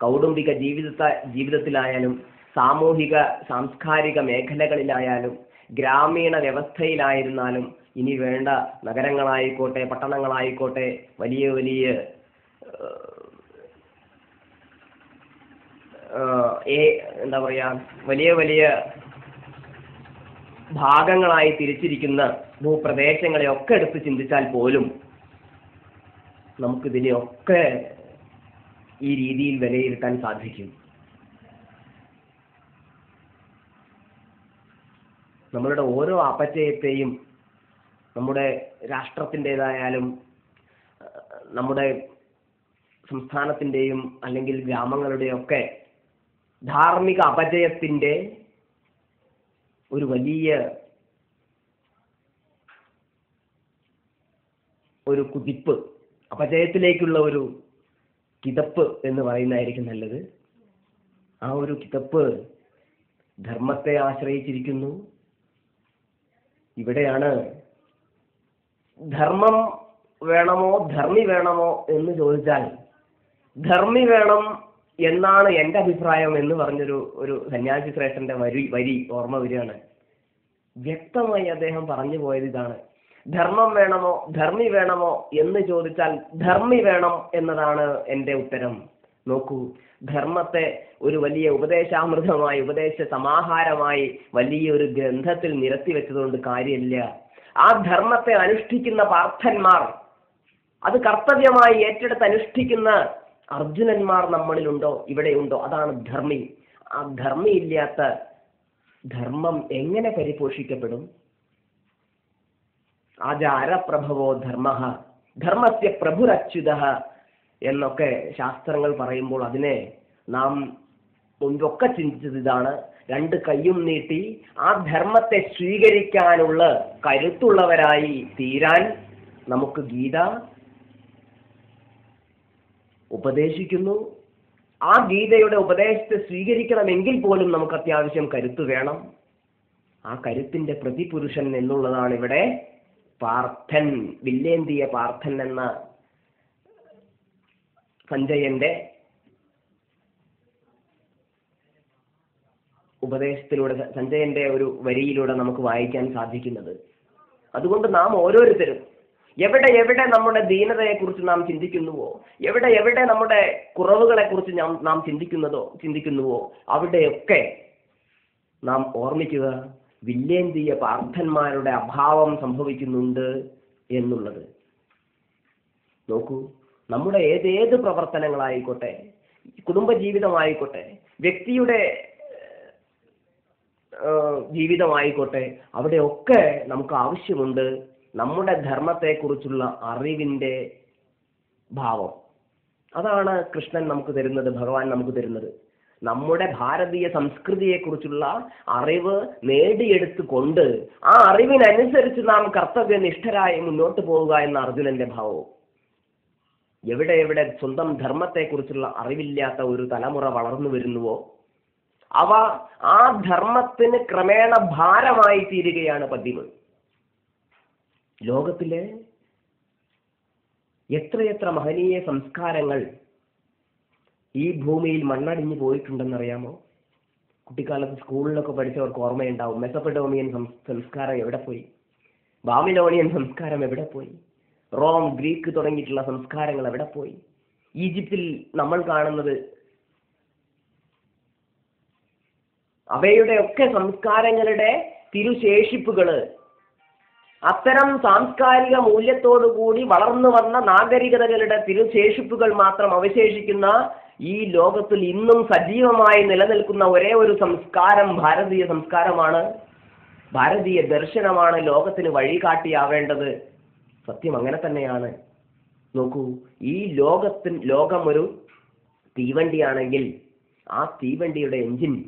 [SPEAKER 1] കൗടുംബിക ജീവിത ജീവിതത്തിലായാലും സാമൂഹിക സാംസ്കാരിക മേഖലകളിലായാലും ഗ്രാമീണ വ്യവസ്ഥയിലായിരുന്നാലും ഇനി വേണ്ട നഗരങ്ങളായിക്കോട്ടെ പട്ടണങ്ങളായിക്കോട്ടെ വലിയ വലിയ എന്താ പറയാ വലിയ വലിയ ഭാഗങ്ങളായി തിരിച്ചിരിക്കുന്ന ഭൂപ്രദേശങ്ങളെ ഒക്കെ എടുത്ത് ചിന്തിച്ചാൽ പോലും നമുക്കിതിനെയൊക്കെ ഈ രീതിയിൽ വിലയിരുത്താൻ സാധിക്കും. നമ്മളുടെ ഓരോ അപചയത്തെയും നമ്മുടെ രാഷ്ട്രത്തിന്റെതായാലും നമ്മുടെ സംസ്ഥാനത്തിന്റെയും അല്ലെങ്കിൽ ഗ്രാമങ്ങളുടെയൊക്കെ ധാർമ്മിക അപജയത്തിന്റെ ഒരു വലിയ ഒരു കുതിപ്പ് അപജയത്തിലേക്കുള്ള ഒരു കിതപ്പ് എന്ന് പറയുന്നതായിരിക്കും നല്ലത്. ആ ഒരു കിതപ്പ് ധർമ്മത്തെ ആശ്രയിച്ചിരിക്കുന്നു. ഇവിടെയാണ് ധർമ്മം വേണമോ ധർമ്മി വേണമോ എന്ന് ചോദിച്ചാൽ ധർമ്മി വേണം എന്നാണ് എന്റെ അഭിപ്രായം എന്ന് പറഞ്ഞൊരു ഒരു സന്യാസി ശ്രേഷ്ഠന്റെ വരി വരി ഓർമ്മ വരികയാണ്. വ്യക്തമായി അദ്ദേഹം പറഞ്ഞു പോയത് ഇതാണ്. ധർമ്മം വേണമോ ധർമ്മി വേണമോ എന്ന് ചോദിച്ചാൽ ധർമ്മി വേണം എന്നതാണ് എന്റെ ഉത്തരം. നോക്കൂ ധർമ്മത്തെ ഒരു വലിയ ഉപദേശാമൃതമായി ഉപദേശ സമാഹാരമായി വലിയൊരു ഗ്രന്ഥത്തിൽ നിരത്തി വെച്ചതുകൊണ്ട് കാര്യമില്ല. ആ ധർമ്മത്തെ അനുഷ്ഠിക്കുന്ന പാർത്ഥന്മാർ അത് കർത്തവ്യമായി ഏറ്റെടുത്ത് അനുഷ്ഠിക്കുന്ന അർജുനന്മാർ നമ്മളിലുണ്ടോ? ഇവിടെയുണ്ടോ? അതാണ് ധർമ്മി. ആ ധർമ്മിയില്ലാത്ത ധർമ്മം എങ്ങനെ പരിപോഷിക്കപ്പെടും? ആചാരപ്രഭവോ ധർമ്മ? ധർമ്മസ്യ പ്രഭുരച്യുത എന്നൊക്കെ ശാസ്ത്രങ്ങൾ പറയുമ്പോൾ അതിനെ നാം മുൻപൊക്കെ ചിന്തിച്ചത് ഇതാണ്. രണ്ട് കൈയും നീട്ടി ആ ധർമ്മത്തെ സ്വീകരിക്കാനുള്ള കരുത്തുള്ളവരായി തീരാൻ നമുക്ക് ഗീത ഉപദേശിക്കുന്നു. ആ ഗീതയുടെ ഉപദേശത്തെ സ്വീകരിക്കണമെങ്കിൽ പോലും നമുക്ക് അത്യാവശ്യം കരുത്ത് വേണം. ആ കരുത്തിന്റെ പ്രതിപുരുഷൻ എന്നുള്ളതാണ് ഇവിടെ പാർത്ഥൻ വില്ലേന്തിയ പാർത്ഥൻ എന്ന സഞ്ജയന്റെ ഉപദേശത്തിലൂടെ സഞ്ജയന്റെ ഒരു വരിയിലൂടെ നമുക്ക് വായിക്കാൻ സാധിക്കുന്നത്. അതുകൊണ്ട് നാം ഓരോരുത്തരും എവിടെ എവിടെ നമ്മുടെ ദീനതയെ കുറിച്ച് നാം ചിന്തിക്കുന്നുവോ എവിടെ എവിടെ നമ്മുടെ കുറവുകളെ കുറിച്ച് നാം ചിന്തിക്കുന്നതോ ചിന്തിക്കുന്നുവോ അവിടെയൊക്കെ നാം ഓർമ്മിക്കുക വില്ലേന്തിയ പാർത്ഥന്മാരുടെ അഭാവം സംഭവിക്കുന്നുണ്ട് എന്നുള്ളത്. നോക്കൂ നമ്മുടെ ഏതേത് പ്രവർത്തനങ്ങളായിക്കോട്ടെ കുടുംബജീവിതമായിക്കോട്ടെ വ്യക്തിയുടെ ജീവിതമായിക്കോട്ടെ. അവിടെയൊക്കെ നമുക്ക് ആവശ്യമുണ്ട് നമ്മുടെ ധർമ്മത്തെക്കുറിച്ചുള്ള അറിവിന്റെ ഭാവം. അതാണ് കൃഷ്ണൻ നമുക്ക് തരുന്നത് ഭഗവാൻ നമുക്ക് തരുന്നത്. നമ്മുടെ ഭാരതീയ സംസ്കൃതിയെക്കുറിച്ചുള്ള അറിവ് നേടിയെടുത്തുകൊണ്ട് ആ അറിവിനനുസരിച്ച് നാം കർത്തവ്യനിഷ്ഠരായി മുന്നോട്ട് പോവുക എന്ന അർജുനന്റെ ഭാവവും. എവിടെ എവിടെ സ്വന്തം ധർമ്മത്തെക്കുറിച്ചുള്ള അറിവില്ലാത്ത ഒരു തലമുറ വളർന്നു വരുന്നുവോ? അവ ആ ധർമ്മത്തിന് ക്രമേണ ഭാരമായി തീരുകയാണ് പതിവ്. ലോകത്തിലെ എത്രയെത്ര മഹനീയ സംസ്കാരങ്ങൾ ഈ ഭൂമിയിൽ മണ്ണടിഞ്ഞു പോയിട്ടുണ്ടെന്നറിയാമോ? കുട്ടിക്കാലത്ത് സ്കൂളിലൊക്കെ പഠിച്ചവർക്ക് ഓർമ്മയുണ്ടാവും. മെസപ്പഡോമിയൻ സംസ്കാരം എവിടെ പോയി? ബാമിലോണിയൻ സംസ്കാരം എവിടെ പോയി? റോം ഗ്രീക്ക് തുടങ്ങിയിട്ടുള്ള സംസ്കാരങ്ങൾ എവിടെ പോയി? ഈജിപ്തിൽ നമ്മൾ കാണുന്നത് അവയുടെയൊക്കെ സംസ്കാരങ്ങളുടെ തിരുശേഷിപ്പുകൾ അത്തരം സാംസ്കാരിക മൂല്യത്തോടുകൂടി വളർന്നു വന്ന നാഗരികതകളുടെ തിരുശേഷിപ്പുകൾ മാത്രം അവശേഷിക്കുന്ന ഈ ലോകത്തിൽ ഇന്നും സജീവമായി നിലനിൽക്കുന്ന ഒരേ ഒരു സംസ്കാരം ഭാരതീയ സംസ്കാരമാണ്. ഭാരതീയ ദർശനമാണ് ലോകത്തിന് വഴികാട്ടിയാവേണ്ടത്. സത്യം അങ്ങനെ തന്നെയാണ്. നോക്കൂ ഈ ലോകത്തിൽ ലോകം ഒരു തീവണ്ടിയാണെങ്കിൽ ആ തീവണ്ടിയുടെ എഞ്ചിൻ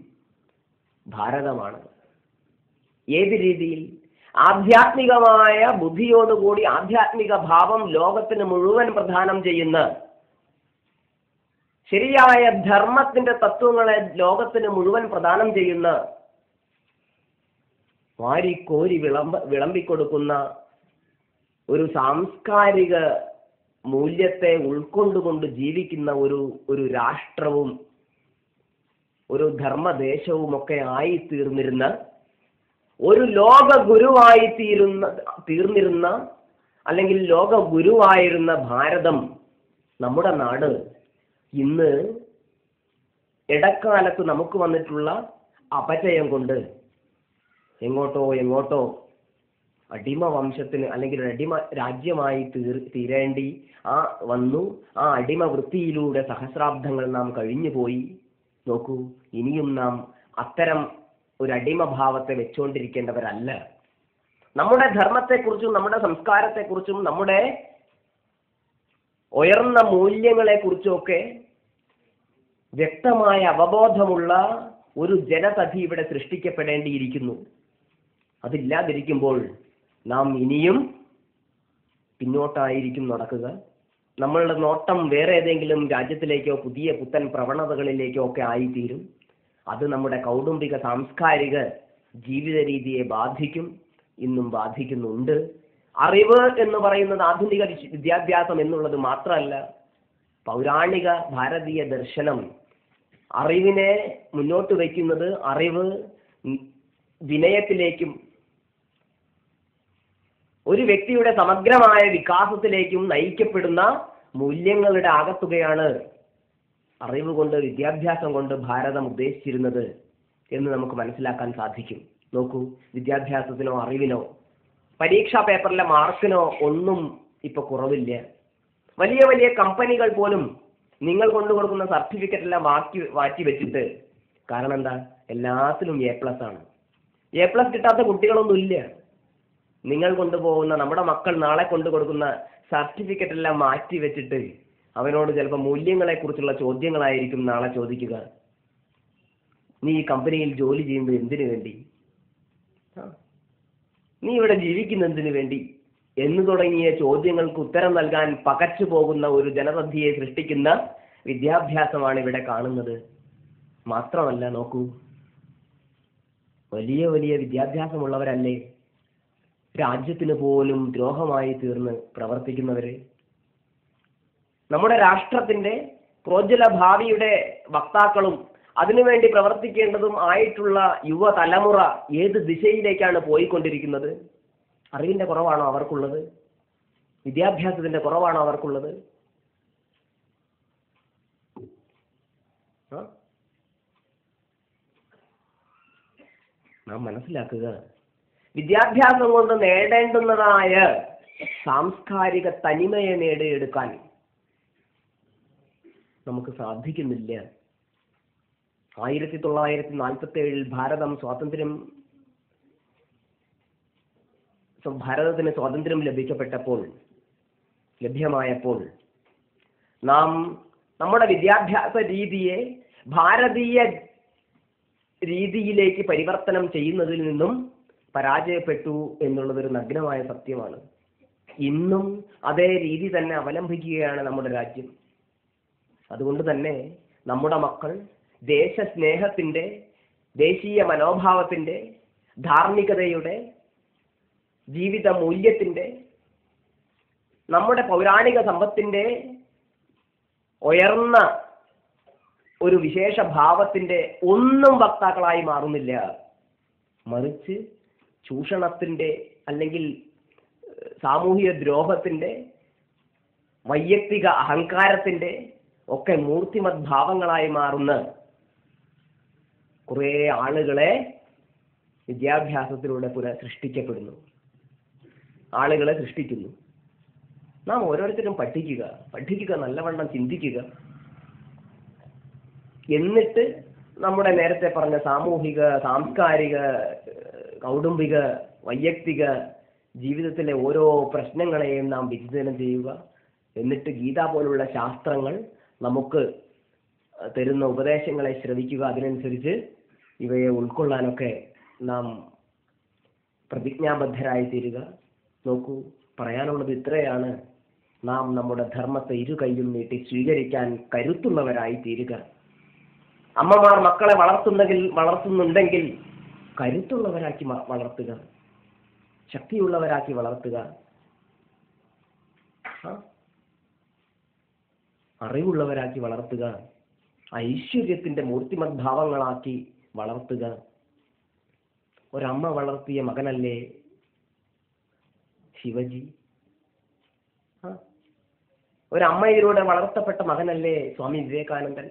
[SPEAKER 1] ഭാരതമാണ്. ഏത് രീതിയിൽ? ആധ്യാത്മികമായ ബുദ്ധിയോടുകൂടി ആധ്യാത്മിക ഭാവം ലോകത്തിന് മുഴുവൻ പ്രധാനം ചെയ്യുന്ന ശരിയായ ധർമ്മത്തിന്റെ തത്വങ്ങളെ ലോകത്തിന് മുഴുവൻ പ്രദാനം ചെയ്യുന്ന വാരിക്കോരി വിളമ്പ വിളമ്പിക്കൊടുക്കുന്ന ഒരു സാംസ്കാരിക മൂല്യത്തെ ഉൾക്കൊണ്ടുകൊണ്ട് ജീവിക്കുന്ന ഒരു ഒരു രാഷ്ട്രവും ഒരു ധർമ്മദേശവുമൊക്കെ ആയി തീർന്നിരുന്ന ഒരു ലോക ഗുരുവായി തീരുന്ന തീർന്നിരുന്ന അല്ലെങ്കിൽ ലോക ഗുരുവായിരുന്ന ഭാരതം നമ്മുടെ നാട് ഇന്ന് ഇടക്കാലത്ത് നമുക്ക് വന്നിട്ടുള്ള അപചയം കൊണ്ട് എങ്ങോട്ടോ എങ്ങോട്ടോ അടിമ വംശത്തിന് അല്ലെങ്കിൽ അടിമ രാജ്യമായി തീർ തീരേണ്ടി ആ വന്നു. ആ അടിമ വൃത്തിയിലൂടെ സഹസ്രാബ്ദങ്ങൾ നാം കഴിഞ്ഞു പോയി നോക്കൂ ഇനിയും നാം അത്തരം ഒരു അടിമഭാവത്തെ വെച്ചുകൊണ്ടിരിക്കേണ്ടവരല്ല നമ്മുടെ ധർമ്മത്തെക്കുറിച്ചും നമ്മുടെ സംസ്കാരത്തെക്കുറിച്ചും നമ്മുടെ ഉയർന്ന മൂല്യങ്ങളെക്കുറിച്ചും ഒക്കെ വ്യക്തമായ അവബോധമുള്ള ഒരു ജനതധി ഇവിടെ സൃഷ്ടിക്കപ്പെടേണ്ടിയിരിക്കുന്നു. അതില്ലാതിരിക്കുമ്പോൾ നാം ഇനിയും പിന്നോട്ടായിരിക്കും നടക്കുക. നമ്മളുടെ നോട്ടം വേറെ ഏതെങ്കിലും രാജ്യത്തിലേക്കോ പുതിയ പുത്തൻ പ്രവണതകളിലേക്കോ ഒക്കെ ആയിത്തീരും. അത് നമ്മുടെ കൗടുംബിക സാംസ്കാരിക ജീവിത രീതിയെ ബാധിക്കും ഇന്നും ബാധിക്കുന്നുണ്ട്. അറിവ് എന്ന് പറയുന്നത് ആധുനിക വിദ്യാഭ്യാസം എന്നുള്ളത് മാത്രമല്ല പൗരാണിക ഭാരതീയ ദർശനം. അറിവിനെ മുന്നോട്ട് വയ്ക്കുന്നത് അറിവ് വിനയത്തിലേക്കും ഒരു വ്യക്തിയുടെ സമഗ്രമായ വികാസത്തിലേക്കും നയിക്കപ്പെടുന്ന മൂല്യങ്ങളുടെ ആകത്തുകയാണ് അറിവ് കൊണ്ട് വിദ്യാഭ്യാസം കൊണ്ട് ഭാരതം ഉദ്ദേശിച്ചിരുന്നത് എന്ന് നമുക്ക് മനസ്സിലാക്കാൻ സാധിക്കും. നോക്കൂ വിദ്യാഭ്യാസത്തിനോ അറിവിനോ പരീക്ഷാ പേപ്പറിലെ മാർക്കിനോ ഒന്നും ഇപ്പൊ കുറവില്ല. വലിയ വലിയ കമ്പനികൾ പോലും നിങ്ങൾ കൊണ്ടു കൊടുക്കുന്ന സർട്ടിഫിക്കറ്റ് എല്ലാം മാറ്റി മാറ്റി വെച്ചിട്ട് കാരണം എന്താ? എല്ലാത്തിലും എ പ്ലസ് ആണ്. എ പ്ലസ് കിട്ടാത്ത കുട്ടികളൊന്നും ഇല്ല നിങ്ങൾ കൊണ്ടുപോകുന്ന നമ്മുടെ മക്കൾ നാളെ കൊണ്ടു കൊടുക്കുന്ന സർട്ടിഫിക്കറ്റ് എല്ലാം മാറ്റി വെച്ചിട്ട് അവനോട് ചിലപ്പോൾ മൂല്യങ്ങളെ കുറിച്ചുള്ള ചോദ്യങ്ങളായിരിക്കും നാളെ ചോദിക്കുക. നീ ഈ കമ്പനിയിൽ ജോലി ചെയ്യുന്നത് എന്തിനു വേണ്ടി? നീ ഇവിടെ ജീവിക്കുന്നതിന് വേണ്ടി? എന്ന് തുടങ്ങിയ ചോദ്യങ്ങൾക്ക് ഉത്തരം നൽകാൻ പകച്ചു പോകുന്ന ഒരു ജനപദ്ധിയെ സൃഷ്ടിക്കുന്ന വിദ്യാഭ്യാസമാണ് ഇവിടെ കാണുന്നത്. മാത്രമല്ല നോക്കൂ. വലിയ വലിയ വിദ്യാഭ്യാസമുള്ളവരല്ലേ? രാജ്യത്തിന് പോലും ദ്രോഹമായി തീർന്ന് പ്രവർത്തിക്കുന്നവര്. നമ്മുടെ രാഷ്ട്രത്തിന്റെ പ്രോജ്വല ഭാവിയുടെ വക്താക്കളും അതിനുവേണ്ടി പ്രവർത്തിക്കേണ്ടതും ആയിട്ടുള്ള യുവതലമുറ ഏത് ദിശയിലേക്കാണ് പോയിക്കൊണ്ടിരിക്കുന്നത്? അറിവിന്റെ കുറവാണോ അവർക്കുള്ളത്? വിദ്യാഭ്യാസത്തിന്റെ കുറവാണോ അവർക്കുള്ളത്? നാം മനസ്സിലാക്കുക വിദ്യാഭ്യാസം കൊണ്ട് നേടേണ്ടുന്നതായ സാംസ്കാരിക തനിമയെ നേടിയെടുക്കാൻ നമുക്ക് സാധിക്കുന്നില്ല. ആയിരത്തി തൊള്ളായിരത്തി നാൽപ്പത്തി ഏഴിൽ ഭാരതം സ്വാതന്ത്ര്യം സ്വ- ഭാരതത്തിന് സ്വാതന്ത്ര്യം ലഭിക്കപ്പെട്ടപ്പോൾ ലഭ്യമായപ്പോൾ നാം നമ്മുടെ വിദ്യാഭ്യാസ രീതിയെ ഭാരതീയ രീതിയിലേക്ക് പരിവർത്തനം ചെയ്യുന്നതിൽ നിന്നും പരാജയപ്പെട്ടു എന്നുള്ളത് ഒരു നഗ്നമായ സത്യമാണ്. ഇന്നും അതേ രീതി തന്നെ അവലംബിക്കുകയാണ് നമ്മുടെ രാജ്യം. അതുകൊണ്ട് തന്നെ നമ്മുടെ മക്കൾ ദേശസ്നേഹത്തിന്റെ ദേശീയ മനോഭാവത്തിന്റെ ധാർമ്മികതയുടെ ജീവിത മൂല്യത്തിന്റെ നമ്മുടെ പൗരാണിക സമ്പത്തിന്റെ ഉയർന്ന ഒരു വിശേഷ ഭാവത്തിന്റെ ഒന്നും വക്താക്കളായി മാറുന്നില്ല. മറിച്ച് ചൂഷണത്തിന്റെ അല്ലെങ്കിൽ സാമൂഹിക ദ്രോഹത്തിന്റെ വൈയക്തിക അഹങ്കാരത്തിന്റെ ഒക്കെ മൂർത്തിമത് ഭാവങ്ങളായി മാറുന്ന കുറേ ആളുകളെ വിദ്യാഭ്യാസത്തിലൂടെ പുനഃ സൃഷ്ടിക്കപ്പെടുന്നു. ആളുകളെ സൃഷ്ടിക്കുന്നു. നാം ഓരോരുത്തരും പഠിക്കുക പഠിക്കുക നല്ലവണ്ണം ചിന്തിക്കുക. എന്നിട്ട് നമ്മുടെ നേരത്തെ പറഞ്ഞ സാമൂഹിക സാംസ്കാരിക കൗടുംബിക വൈയക്തിക ജീവിതത്തിലെ ഓരോ പ്രശ്നങ്ങളെയും നാം വിചിന്തനം ചെയ്യുക. എന്നിട്ട് ഗീത പോലുള്ള ശാസ്ത്രങ്ങൾ നമുക്ക് തരുന്ന ഉപദേശങ്ങളെ ശ്രവിക്കുക. അതിനനുസരിച്ച് ഇവയെ ഉൾക്കൊള്ളാനൊക്കെ നാം പ്രതിജ്ഞാബദ്ധരായി തീരുക നോക്കൂ പറയാനുള്ളത് ഇത്രയാണ്. നാം നമ്മുടെ ധർമ്മത്തെ ഇരു കൈയും നീട്ടി സ്വീകരിക്കാൻ കരുത്തുള്ളവരായി തീരുക അമ്മമാർ മക്കളെ വളർത്തുന്നെങ്കിൽ വളർത്തുന്നുണ്ടെങ്കിൽ കരുത്തുള്ളവരാക്കി വളർത്തുക. ശക്തിയുള്ളവരാക്കി വളർത്തുക? അറിവുള്ളവരാക്കി വളർത്തുക. ഐശ്വര്യത്തിന്റെ മൂർത്തിമത് ഭാവങ്ങളാക്കി വളർത്തുക. ഒരമ്മ വളർത്തിയ മകനല്ലേ? ശിവജി? ഒരമ്മയിലൂടെ വളർത്തപ്പെട്ട മകനല്ലേ സ്വാമി വിവേകാനന്ദൻ?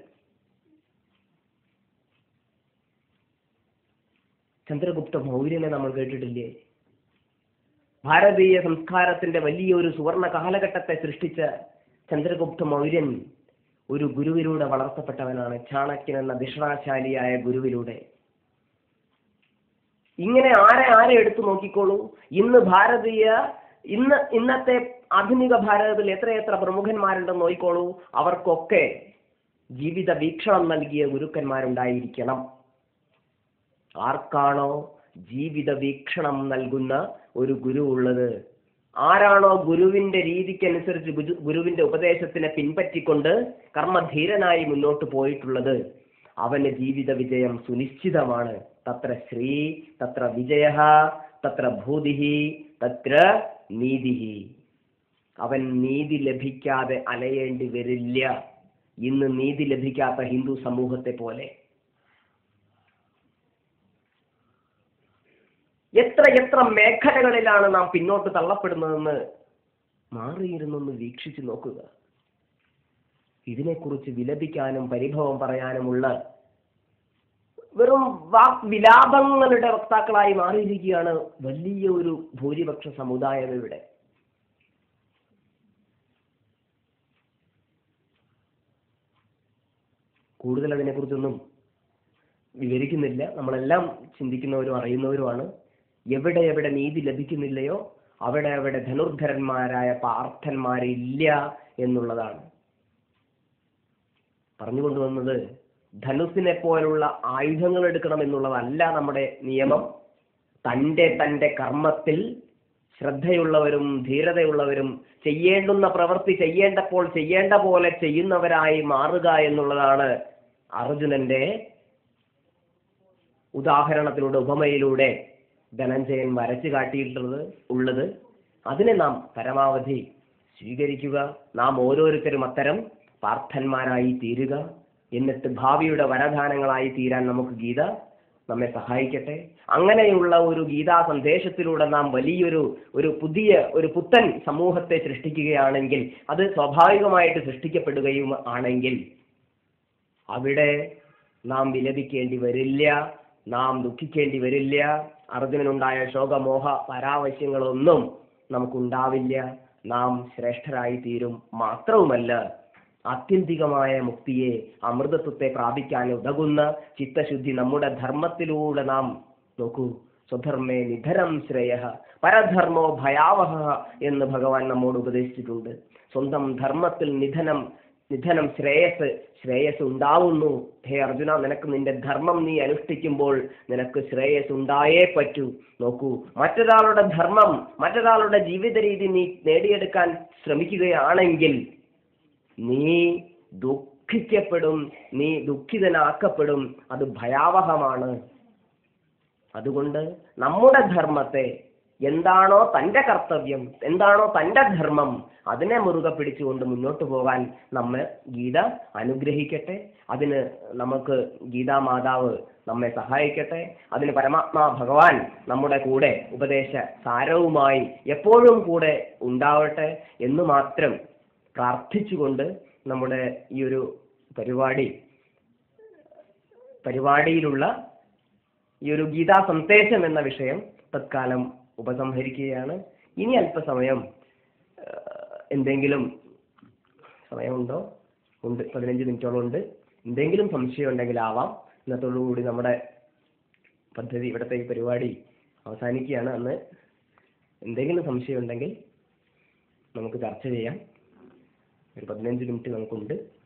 [SPEAKER 1] ചന്ദ്രഗുപ്ത മൗര്യനെ നമ്മൾ കേട്ടിട്ടില്ലേ? ഭാരതീയ സംസ്കാരത്തിന്റെ വലിയൊരു സുവർണ കാലഘട്ടത്തെ സൃഷ്ടിച്ച ചന്ദ്രഗുപ്ത മൗര്യൻ ഒരു ഗുരുവിലൂടെ വളർത്തപ്പെട്ടവനാണ്. ചാണക്യൻ എന്ന ഭിഷണാശാലിയായ ഗുരുവിലൂടെ. ഇങ്ങനെ ആരെ ആരെ എടുത്തു നോക്കിക്കോളൂ? ഇന്ന് ഭാരതീയ ഇന്ന് ഇന്നത്തെ ആധുനിക ഭാരതത്തിൽ എത്രയെത്ര പ്രമുഖന്മാരുണ്ടെന്ന് നോക്കിക്കോളൂ. അവർക്കൊക്കെ ജീവിത വീക്ഷണം നൽകിയ ഗുരുക്കന്മാരുണ്ടായിരിക്കണം. ആർക്കാണോ ജീവിത വീക്ഷണം നൽകുന്ന ഒരു ഗുരു ഉള്ളത്? ആരാണോ ഗുരുവിന്റെ രീതിക്കനുസരിച്ച് ഗുരുവിന്റെ ഉപദേശത്തിനെ പിൻപറ്റിക്കൊണ്ട് കർമ്മധീരനായി മുന്നോട്ട് പോയിട്ടുള്ളത്? അവന്റെ ജീവിത വിജയം സുനിശ്ചിതമാണ്. തത്ര ശ്രീ തത്ര വിജയ തത്ര ഭൂതിഹി തത്ര നീതിഹി. അവൻ നീതി ലഭിക്കാതെ അലയേണ്ടി വരില്ല. ഇന്ന് നീതി ലഭിക്കാത്ത ഹിന്ദു സമൂഹത്തെ പോലെ. എത്ര എത്ര മേഖലകളിലാണ് നാം പിന്നോട്ട് തള്ളപ്പെടുന്നതെന്ന് മാറിയിരുന്നൊന്ന് വീക്ഷിച്ചു നോക്കുക. ഇതിനെക്കുറിച്ച് വിലപിക്കാനും പരിഭവം പറയാനുമുള്ള വെറും വാക് വിലാപങ്ങളുടെ വക്താക്കളായി മാറിയിരിക്കുകയാണ് വലിയ ഒരു ഭൂരിപക്ഷ സമുദായം ഇവിടെ. കൂടുതൽ അതിനെക്കുറിച്ചൊന്നും വിവരിക്കുന്നില്ല. നമ്മളെല്ലാം ചിന്തിക്കുന്നവരും അറിയുന്നവരുമാണ്. എവിടെ എവിടെ നീതി ലഭിക്കുന്നില്ലയോ അവിടെ അവിടെ ധനുർധരന്മാരായ പാർത്ഥന്മാരില്ല എന്നുള്ളതാണ്. പറഞ്ഞുകൊണ്ടുവന്നത് ധനുസിനെ പോലുള്ള ആയുധങ്ങൾ എടുക്കണം എന്നുള്ളതല്ല നമ്മുടെ നിയമം. തന്റെ തന്റെ കർമ്മത്തിൽ ശ്രദ്ധയുള്ളവരും ധീരതയുള്ളവരും ചെയ്യേണ്ടുന്ന പ്രവൃത്തി ചെയ്യേണ്ടപ്പോൾ ചെയ്യേണ്ട പോലെ ചെയ്യുന്നവരായി മാറുക എന്നുള്ളതാണ് അർജുനന്റെ ഉദാഹരണത്തിലൂടെ ഉപമയിലൂടെ ധനഞ്ജയൻ വരച്ചു കാട്ടിയിട്ടുള്ളത് ഉള്ളത്. അതിനെ നാം പരമാവധി സ്വീകരിക്കുക. നാം ഓരോരുത്തരും അത്തരം പാർത്ഥന്മാരായി തീരുക. എന്നിട്ട് ഭാവിയുടെ വരദാനങ്ങളായി തീരാൻ നമുക്ക് ഗീത നമ്മെ സഹായിക്കട്ടെ. അങ്ങനെയുള്ള ഒരു ഗീതാ സന്ദേശത്തിലൂടെ നാം വലിയൊരു ഒരു പുതിയ ഒരു പുത്തൻ സമൂഹത്തെ സൃഷ്ടിക്കുകയാണെങ്കിൽ അത് സ്വാഭാവികമായിട്ട് സൃഷ്ടിക്കപ്പെടുകയും ആണെങ്കിൽ അവിടെ നാം വിലപിക്കേണ്ടി വരില്ല. നാം ദുഃഖിക്കേണ്ടി വരില്ല. അർജുനനുണ്ടായ ശോകമോഹ പരാവശ്യങ്ങളൊന്നും നമുക്കുണ്ടാവില്ല. നാം ശ്രേഷ്ഠരായി തീരും മാത്രവുമല്ല ആത്യന്തികമായ മുക്തിയെ അമൃതത്വത്തെ പ്രാപിക്കാൻ ഉതകുന്ന ചിത്തശുദ്ധി നമ്മുടെ ധർമ്മത്തിലൂടെ നാം നോക്കൂ. സ്വധർമ്മേ നിധരം ശ്രേയ പരധർമ്മോ ഭയാവഹ എന്ന് ഭഗവാൻ നമ്മോട് ഉപദേശിച്ചിട്ടുണ്ട്. സ്വന്തം ധർമ്മത്തിൽ നിധനം നിധനം ശ്രേയസ് ശ്രേയസ് ഉണ്ടാവുന്നു. ഹേ അർജുന നിനക്ക് നിന്റെ ധർമ്മം നീ അനുഷ്ഠിക്കുമ്പോൾ നിനക്ക് ശ്രേയസ് ഉണ്ടായേ പറ്റൂ. നോക്കൂ മറ്റൊരാളുടെ ധർമ്മം മറ്റൊരാളുടെ ജീവിത രീതി നീ നേടിയെടുക്കാൻ ശ്രമിക്കുകയാണെങ്കിൽ നീ ദുഃഖിക്കപ്പെടും നീ ദുഃഖിതനാക്കപ്പെടും. അത് ഭയാവഹമാണ്. അതുകൊണ്ട് നമ്മുടെ ധർമ്മത്തെ എന്താണോ തന്റെ കർത്തവ്യം എന്താണോ തന്റെ ധർമ്മം അതിനെ മുറുകെ പിടിച്ചുകൊണ്ട് മുന്നോട്ട് പോകാൻ നമ്മെ ഗീത അനുഗ്രഹിക്കട്ടെ. അതിന് നമുക്ക് ഗീതാ മാതാവ് നമ്മെ സഹായിക്കട്ടെ. അതിന് പരമാത്മാ ഭഗവാൻ നമ്മുടെ കൂടെ ഉപദേശ സാരവുമായി എപ്പോഴും കൂടെ ഉണ്ടാവട്ടെ എന്ന് മാത്രം പ്രാർത്ഥിച്ചുകൊണ്ട് നമ്മുടെ ഈ ഒരു പരിപാടി പരിപാടിയിലുള്ള ഈ ഒരു ഗീതാ സന്ദേശം എന്ന വിഷയം തത്കാലം ഉപസംഹരിക്കുകയാണ്. ഇനി അല്പസമയം എന്തെങ്കിലും സമയമുണ്ടോ? ഉണ്ട്. പതിനഞ്ച് മിനിറ്റോളം ഉണ്ട്. എന്തെങ്കിലും സംശയം ഉണ്ടെങ്കിൽ ആവാം. ഇന്നത്തോടുകൂടി നമ്മുടെ പദ്ധതി ഇവിടുത്തെ ഈ പരിപാടി അവസാനിക്കുകയാണ്. അന്ന് എന്തെങ്കിലും സംശയം ഉണ്ടെങ്കിൽ നമുക്ക് ചർച്ച ചെയ്യാം. ഒരു പതിനഞ്ച് മിനിറ്റ് നമുക്കുണ്ട്.